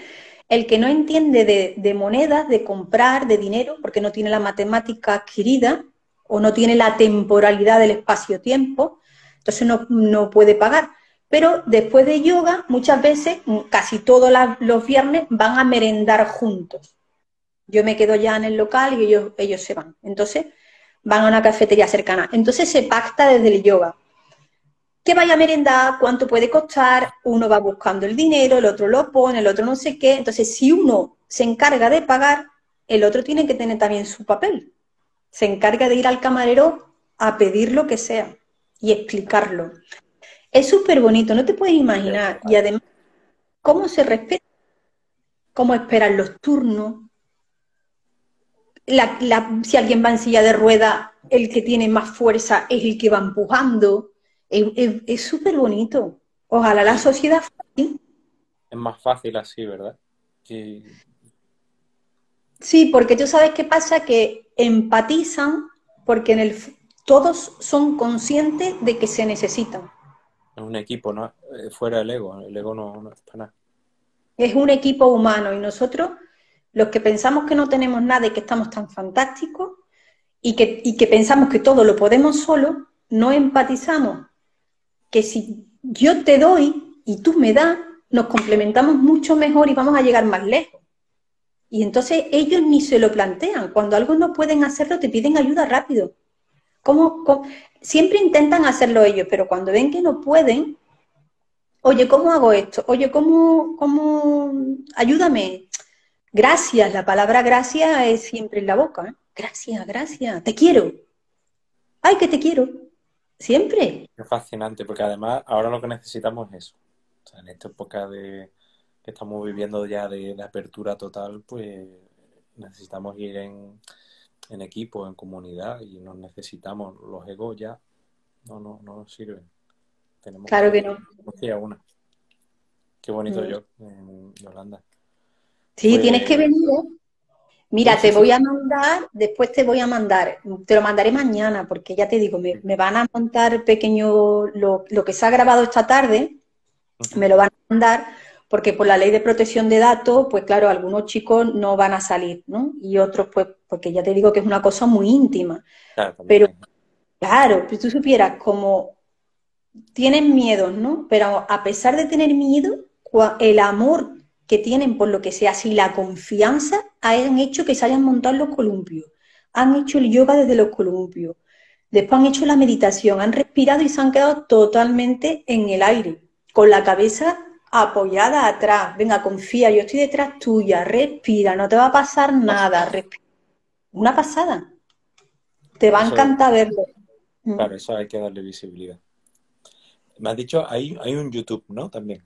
[SPEAKER 2] El que no entiende de, monedas, de comprar, de dinero, porque no tiene la matemática adquirida o no tiene la temporalidad del espacio-tiempo, entonces no, no, puede pagar. Pero después de yoga, muchas veces, casi todos los viernes, van a merendar juntos. Yo me quedo ya en el local y ellos, ellos se van. Entonces, van a una cafetería cercana. Entonces se pacta desde el yoga. Que vaya a merendar, cuánto puede costar, uno va buscando el dinero, el otro lo pone, el otro no sé qué. Entonces, si uno se encarga de pagar, el otro tiene que tener también su papel. Se encarga de ir al camarero a pedir lo que sea y explicarlo. Es súper bonito, no te puedes imaginar. Y además, cómo se respeta, cómo esperan los turnos, si alguien va en silla de rueda, el que tiene más fuerza es el que va empujando. Es súper bonito. Ojalá la sociedad
[SPEAKER 1] así. Es más fácil así, ¿verdad? Sí.
[SPEAKER 2] sí, porque tú sabes qué pasa, que empatizan porque en el, todos son conscientes de que se necesitan.
[SPEAKER 1] Es un equipo, ¿no? Eh, fuera del ego, el ego no, no está nada.
[SPEAKER 2] Es un equipo humano y nosotros los que pensamos que no tenemos nada y que estamos tan fantásticos y que, que pensamos que todo lo podemos solo, no empatizamos que si yo te doy y tú me das, nos complementamos mucho mejor y vamos a llegar más lejos. Y entonces ellos ni se lo plantean. Cuando algo no pueden hacerlo, te piden ayuda rápido. ¿Cómo, Siempre intentan hacerlo ellos, pero cuando ven que no pueden, oye, ¿cómo hago esto? Oye, ¿cómo, cómo, ayúdame? Gracias, la palabra gracias es siempre en la boca. ¿eh? Gracias, gracias, te quiero. Ay, que te quiero. Siempre.
[SPEAKER 1] Es fascinante, porque además ahora lo que necesitamos es eso. O sea, en esta época de que estamos viviendo ya de, apertura total, pues necesitamos ir en, equipo, en comunidad, y nos necesitamos. Los egos ya no, no, no nos sirven.
[SPEAKER 2] Tenemos claro que, no.
[SPEAKER 1] una. Qué bonito yo en Yolanda.
[SPEAKER 2] Sí, pues tienes que venir. ¿eh? Mira, te voy a mandar, después te voy a mandar, te lo mandaré mañana, porque ya te digo, me, van a montar pequeño, lo, que se ha grabado esta tarde, me lo van a mandar, porque por la ley de protección de datos, pues claro, algunos chicos no van a salir, ¿no? Y otros, pues, porque ya te digo que es una cosa muy íntima. Pero, claro, si tú supieras como tienen miedo, ¿no? Pero a pesar de tener miedo, el amor que tienen, por lo que sea así, la confianza, han hecho que se hayan montado los columpios, han hecho el yoga desde los columpios, después han hecho la meditación, han respirado y se han quedado totalmente en el aire, con la cabeza apoyada atrás. Venga, confía, yo estoy detrás tuya, respira, no te va a pasar nada. Una pasada. Te va a encantar verlo.
[SPEAKER 1] Mm. Claro, eso hay que darle visibilidad. Me has dicho, hay, hay un YouTube, ¿no? También.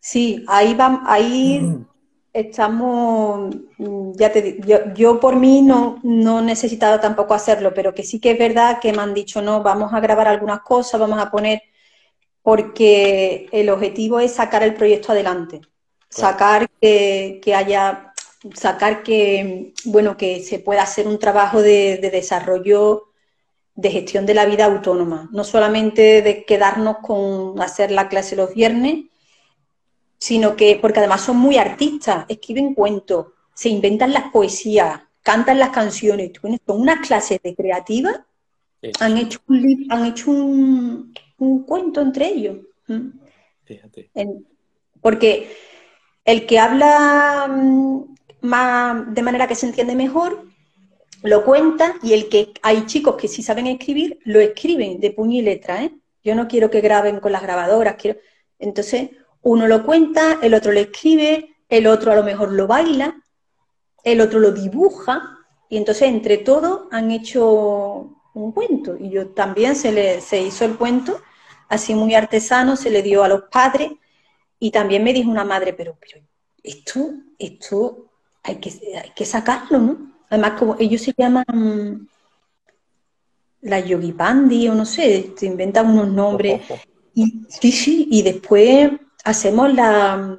[SPEAKER 2] Sí, ahí vamos, ahí mm. estamos, mm, ya te digo, yo, por mí no, no he necesitado tampoco hacerlo, pero que sí que es verdad que me han dicho, no, vamos a grabar algunas cosas, vamos a poner, porque el objetivo es sacar el proyecto adelante, sacar que, haya, sacar que, bueno, que se pueda hacer un trabajo de, de desarrollo de gestión de la vida autónoma, no solamente de quedarnos con hacer la clase los viernes, sino que, porque además son muy artistas, escriben cuentos, se inventan las poesías, cantan las canciones, son unas clases de creativa, han hecho un, han hecho un, cuento entre ellos. Fíjate. porque el que habla mm, más, de manera que se entiende mejor, lo cuenta y el que hay chicos que sí saben escribir, lo escriben de puño y letra, ¿eh? Yo no quiero que graben con las grabadoras, quiero... Entonces, uno lo cuenta, el otro lo escribe, el otro a lo mejor lo baila, el otro lo dibuja, y entonces entre todos han hecho un cuento. Y yo también se, le, se hizo el cuento, así muy artesano, se le dio a los padres, y también me dijo una madre, pero, pero esto, esto hay que, hay que sacarlo, ¿no? Además, como ellos se llaman la Yogi Pandi, o no sé, se inventan unos nombres. Y, sí, sí, y después hacemos la...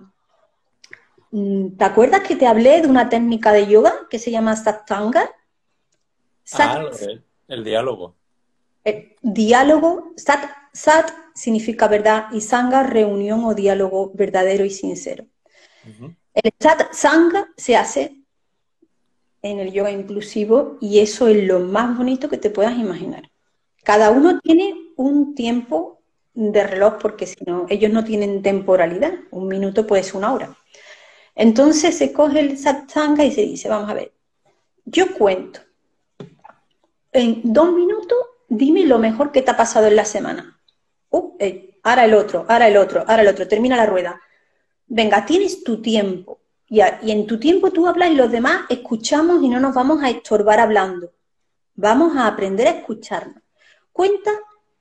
[SPEAKER 2] Mm, ¿Te acuerdas que te hablé de una técnica de yoga que se llama Sattanga?
[SPEAKER 1] ah, el, diálogo.
[SPEAKER 2] El diálogo, sat, sat significa verdad y sanga, reunión o diálogo verdadero y sincero. El sat sanga se hace en el yoga inclusivo y eso es lo más bonito que te puedas imaginar. Cada uno tiene un tiempo de reloj porque si no, ellos no tienen temporalidad. Un minuto puede ser una hora. Entonces se coge el satsanga y se dice, vamos a ver, yo cuento. En dos minutos, dime lo mejor que te ha pasado en la semana. Uh, ahora el otro, ahora el otro, ahora el otro, termina la rueda. Venga, tienes tu tiempo. Y, en tu tiempo tú hablas y los demás escuchamos y no nos vamos a estorbar hablando. Vamos a aprender a escucharnos. Cuenta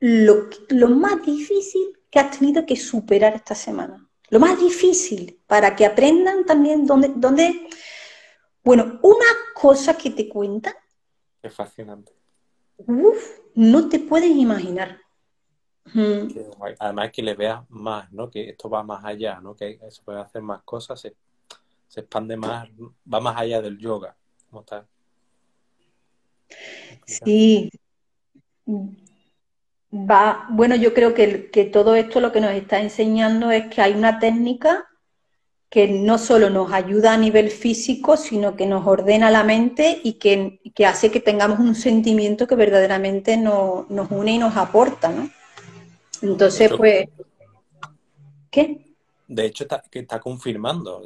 [SPEAKER 2] lo, lo más difícil que has tenido que superar esta semana. Lo más difícil para que aprendan también dónde, dónde... Bueno, una cosa que te cuenta.
[SPEAKER 1] Es fascinante.
[SPEAKER 2] Uf, no te puedes imaginar.
[SPEAKER 1] Además que le veas más, ¿no? Que esto va más allá, ¿no? Que se pueden hacer más cosas, se expande más, va más allá del yoga. ¿Cómo está?
[SPEAKER 2] Sí. Va, bueno, yo creo que, que todo esto lo que nos está enseñando es que hay una técnica que no solo nos ayuda a nivel físico, sino que nos ordena la mente y que, hace que tengamos un sentimiento que verdaderamente nos une y nos aporta, ¿no? Entonces, pues, ¿qué?
[SPEAKER 1] De hecho, está, que está confirmando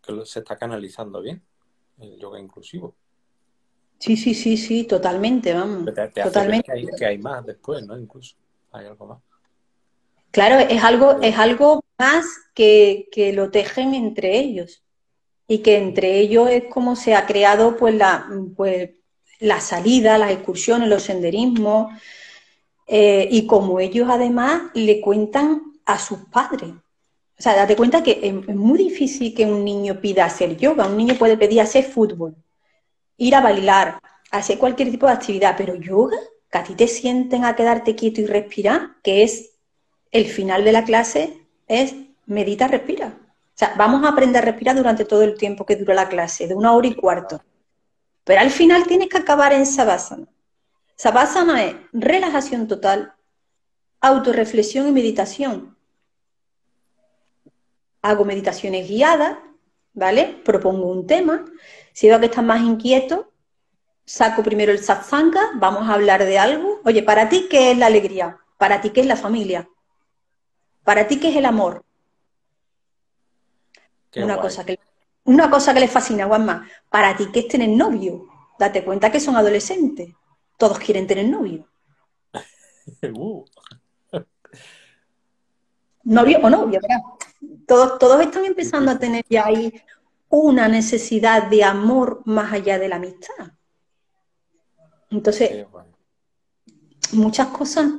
[SPEAKER 1] que se está canalizando bien el yoga inclusivo.
[SPEAKER 2] Sí, sí, sí, sí, totalmente, vamos. totalmente.
[SPEAKER 1] Que hay, más después, ¿no? Incluso hay algo más.
[SPEAKER 2] Claro, es algo, es algo más que, lo tejen entre ellos. Y que entre ellos es como se ha creado pues la, pues, la salida, las excursiones, los senderismos. Eh, y como ellos además le cuentan a sus padres. O sea, date cuenta que es muy difícil que un niño pida hacer yoga. Un niño puede pedir hacer fútbol, ir a bailar, hacer cualquier tipo de actividad, pero yoga, que a ti te sienten a quedarte quieto y respirar, que es el final de la clase, es medita, respira. O sea, vamos a aprender a respirar durante todo el tiempo que dura la clase, de una hora y cuarto. Pero al final tienes que acabar en Savasana. Savasana es relajación total, autorreflexión y meditación hago meditaciones guiadas, ¿vale? Propongo un tema. Si veo que estás más inquieto, saco primero el satsanga, vamos a hablar de algo. Oye, ¿para ti qué es la alegría? ¿Para ti qué es la familia? ¿Para ti qué es el amor? una cosa, que, una cosa que les fascina, Juanma. Para ti, ¿qué es tener novio? Date cuenta que son adolescentes. Todos quieren tener novio. Uh. Novio o novio, ¿verdad? Todos, todos están empezando a tener ya ahí una necesidad de amor más allá de la amistad. Entonces, muchas cosas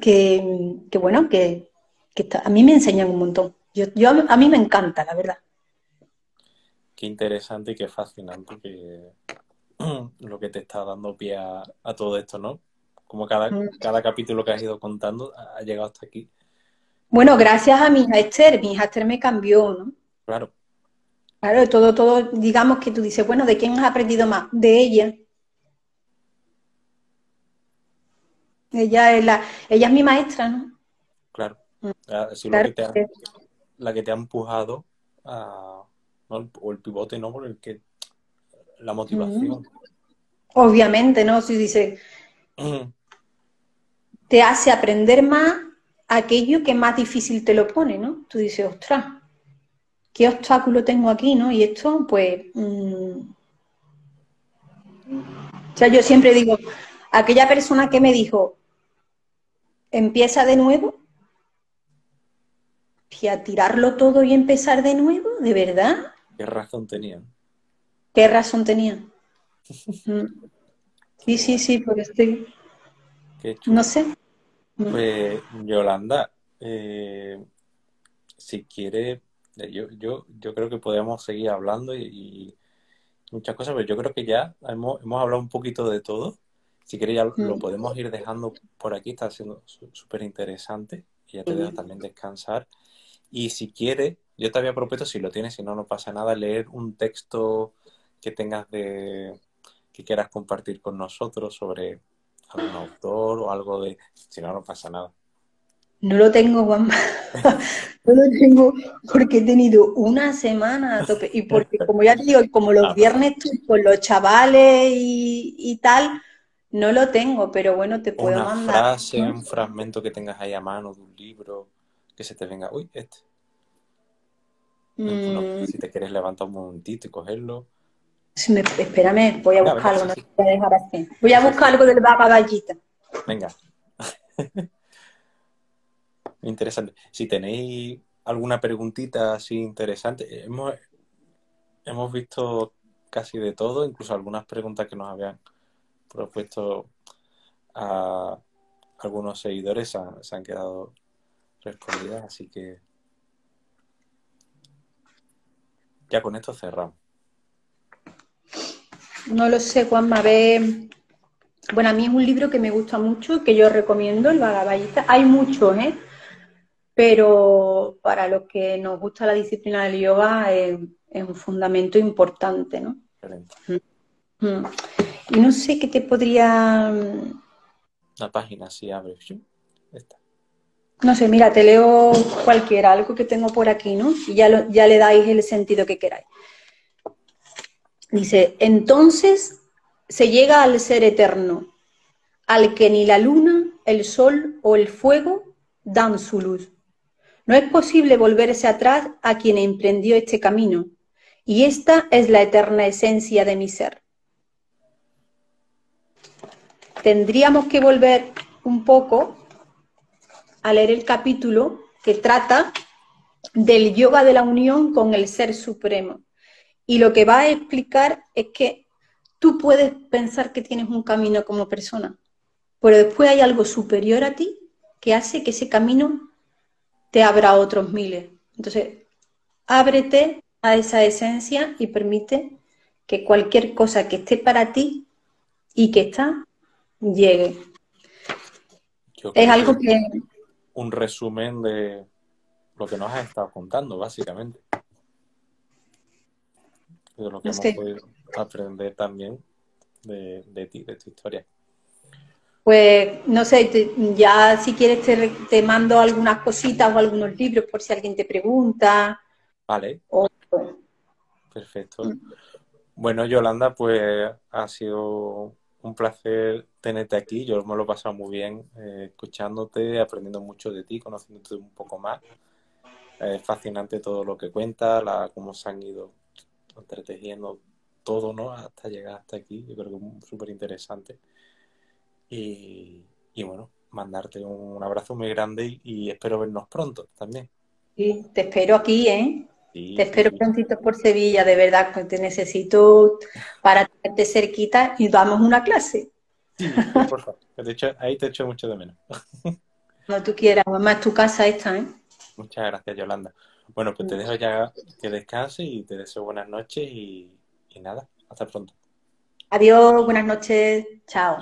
[SPEAKER 2] que, bueno, que, a mí me enseñan un montón. Yo, a mí me encanta, la verdad.
[SPEAKER 1] Qué interesante y qué fascinante que lo que te está dando pie a, todo esto, ¿no? Como cada, mm. cada capítulo que has ido contando ha llegado hasta aquí.
[SPEAKER 2] Bueno, gracias a mi hija Esther, mi hija Esther me cambió, ¿no?
[SPEAKER 1] Claro.
[SPEAKER 2] Claro, todo, todo, digamos que tú dices, bueno, ¿de quién has aprendido más? De ella. Ella es, la, ella es mi maestra, ¿no?
[SPEAKER 1] Claro. Mm. La que te ha empujado a, o el pivote, ¿no? Por el que la motivación.
[SPEAKER 2] Obviamente, ¿no? Si dice, te hace aprender más aquello que más difícil te lo pone, ¿no? Tú dices, ostras, ¿qué obstáculo tengo aquí, no? Y esto, pues. Mm, o sea, yo siempre digo, aquella persona que me dijo, empieza de nuevo, y a tirarlo todo y empezar de nuevo, ¿de verdad?
[SPEAKER 1] ¿Qué razón tenían?
[SPEAKER 2] ¿Qué razón tenían? Mm. sí, sí, sí, porque estoy... no sé.
[SPEAKER 1] Mm. Pues, Yolanda, eh, si quiere, yo, yo, yo creo que podemos seguir hablando y, muchas cosas, pero yo creo que ya hemos, hemos hablado un poquito de todo. Si quieres, ya lo, podemos ir dejando por aquí, está siendo súper interesante. Y ya te dejo también descansar. Y si quieres, yo te había propuesto, si lo tienes, si no, no pasa nada, leer un texto que tengas de que quieras compartir con nosotros sobre algún autor o algo de... Si no, no pasa nada.
[SPEAKER 2] No lo tengo, Juan. no lo tengo porque he tenido una semana a tope. Y porque, como ya te digo, como los ah, viernes con los chavales y, tal, no lo tengo, pero bueno, te puedo
[SPEAKER 1] una
[SPEAKER 2] mandar.
[SPEAKER 1] Frase, un fragmento que tengas ahí a mano de un libro, que se te venga, uy, este. Mm. si te quieres levantar un momentito y cogerlo
[SPEAKER 2] espérame, voy a buscar algo, no voy a dejar así. Voy a buscar algo del Baba Gallita.
[SPEAKER 1] Venga. interesante. Si tenéis alguna preguntita así interesante, hemos, hemos visto casi de todo, incluso algunas preguntas que nos habían propuesto a algunos seguidores se han quedado respondidas, así que ya con esto cerramos.
[SPEAKER 2] No lo sé, Juan Mabé. Bueno, a mí es un libro que me gusta mucho, que yo recomiendo, el Vagaballista. Hay muchos, ¿eh? Pero para los que nos gusta la disciplina del yoga es, un fundamento importante, ¿no? Mm. Mm. Y no sé qué te podría...
[SPEAKER 1] La página, sí, abre.
[SPEAKER 2] No sé, mira, te leo cualquiera, algo que tengo por aquí, ¿no? Y ya, ya le dais el sentido que queráis. Dice, entonces se llega al ser eterno, al que ni la luna, el sol o el fuego dan su luz. No es posible volverse atrás a quien emprendió este camino, y esta es la eterna esencia de mi ser. Tendríamos que volver un poco a leer el capítulo que trata del yoga de la unión con el ser supremo. Y lo que va a explicar es que tú puedes pensar que tienes un camino como persona, pero después hay algo superior a ti que hace que ese camino te abra otros miles. Entonces, ábrete a esa esencia y permite que cualquier cosa que esté para ti y que está, llegue. Es algo que...
[SPEAKER 1] Un resumen de lo que nos has estado contando, básicamente de lo que hemos podido aprender también de, ti, de tu historia.
[SPEAKER 2] Pues no sé, ya si quieres te, mando algunas cositas o algunos libros por si alguien te pregunta.
[SPEAKER 1] Vale. Perfecto. Bueno, Yolanda, pues ha sido un placer tenerte aquí. Yo me lo he pasado muy bien eh, escuchándote, aprendiendo mucho de ti, conociéndote un poco más. es fascinante todo lo que cuenta, la, cómo se han ido entretejiendo todo, ¿no? Hasta llegar hasta aquí. Yo creo que es súper interesante. Y, bueno, mandarte un abrazo muy grande y, espero vernos pronto también.
[SPEAKER 2] Sí, te espero aquí, ¿eh? te espero prontito por Sevilla, de verdad, que te necesito para tenerte cerquita y damos una clase.
[SPEAKER 1] Sí, por favor. De hecho, ahí te echo mucho de menos.
[SPEAKER 2] No tú quieras, mamá, es tu casa esta, ¿eh?
[SPEAKER 1] Muchas gracias, Yolanda. Bueno, pues te dejo ya que descanses y te deseo buenas noches y, y nada, hasta pronto.
[SPEAKER 2] Adiós, buenas noches, chao.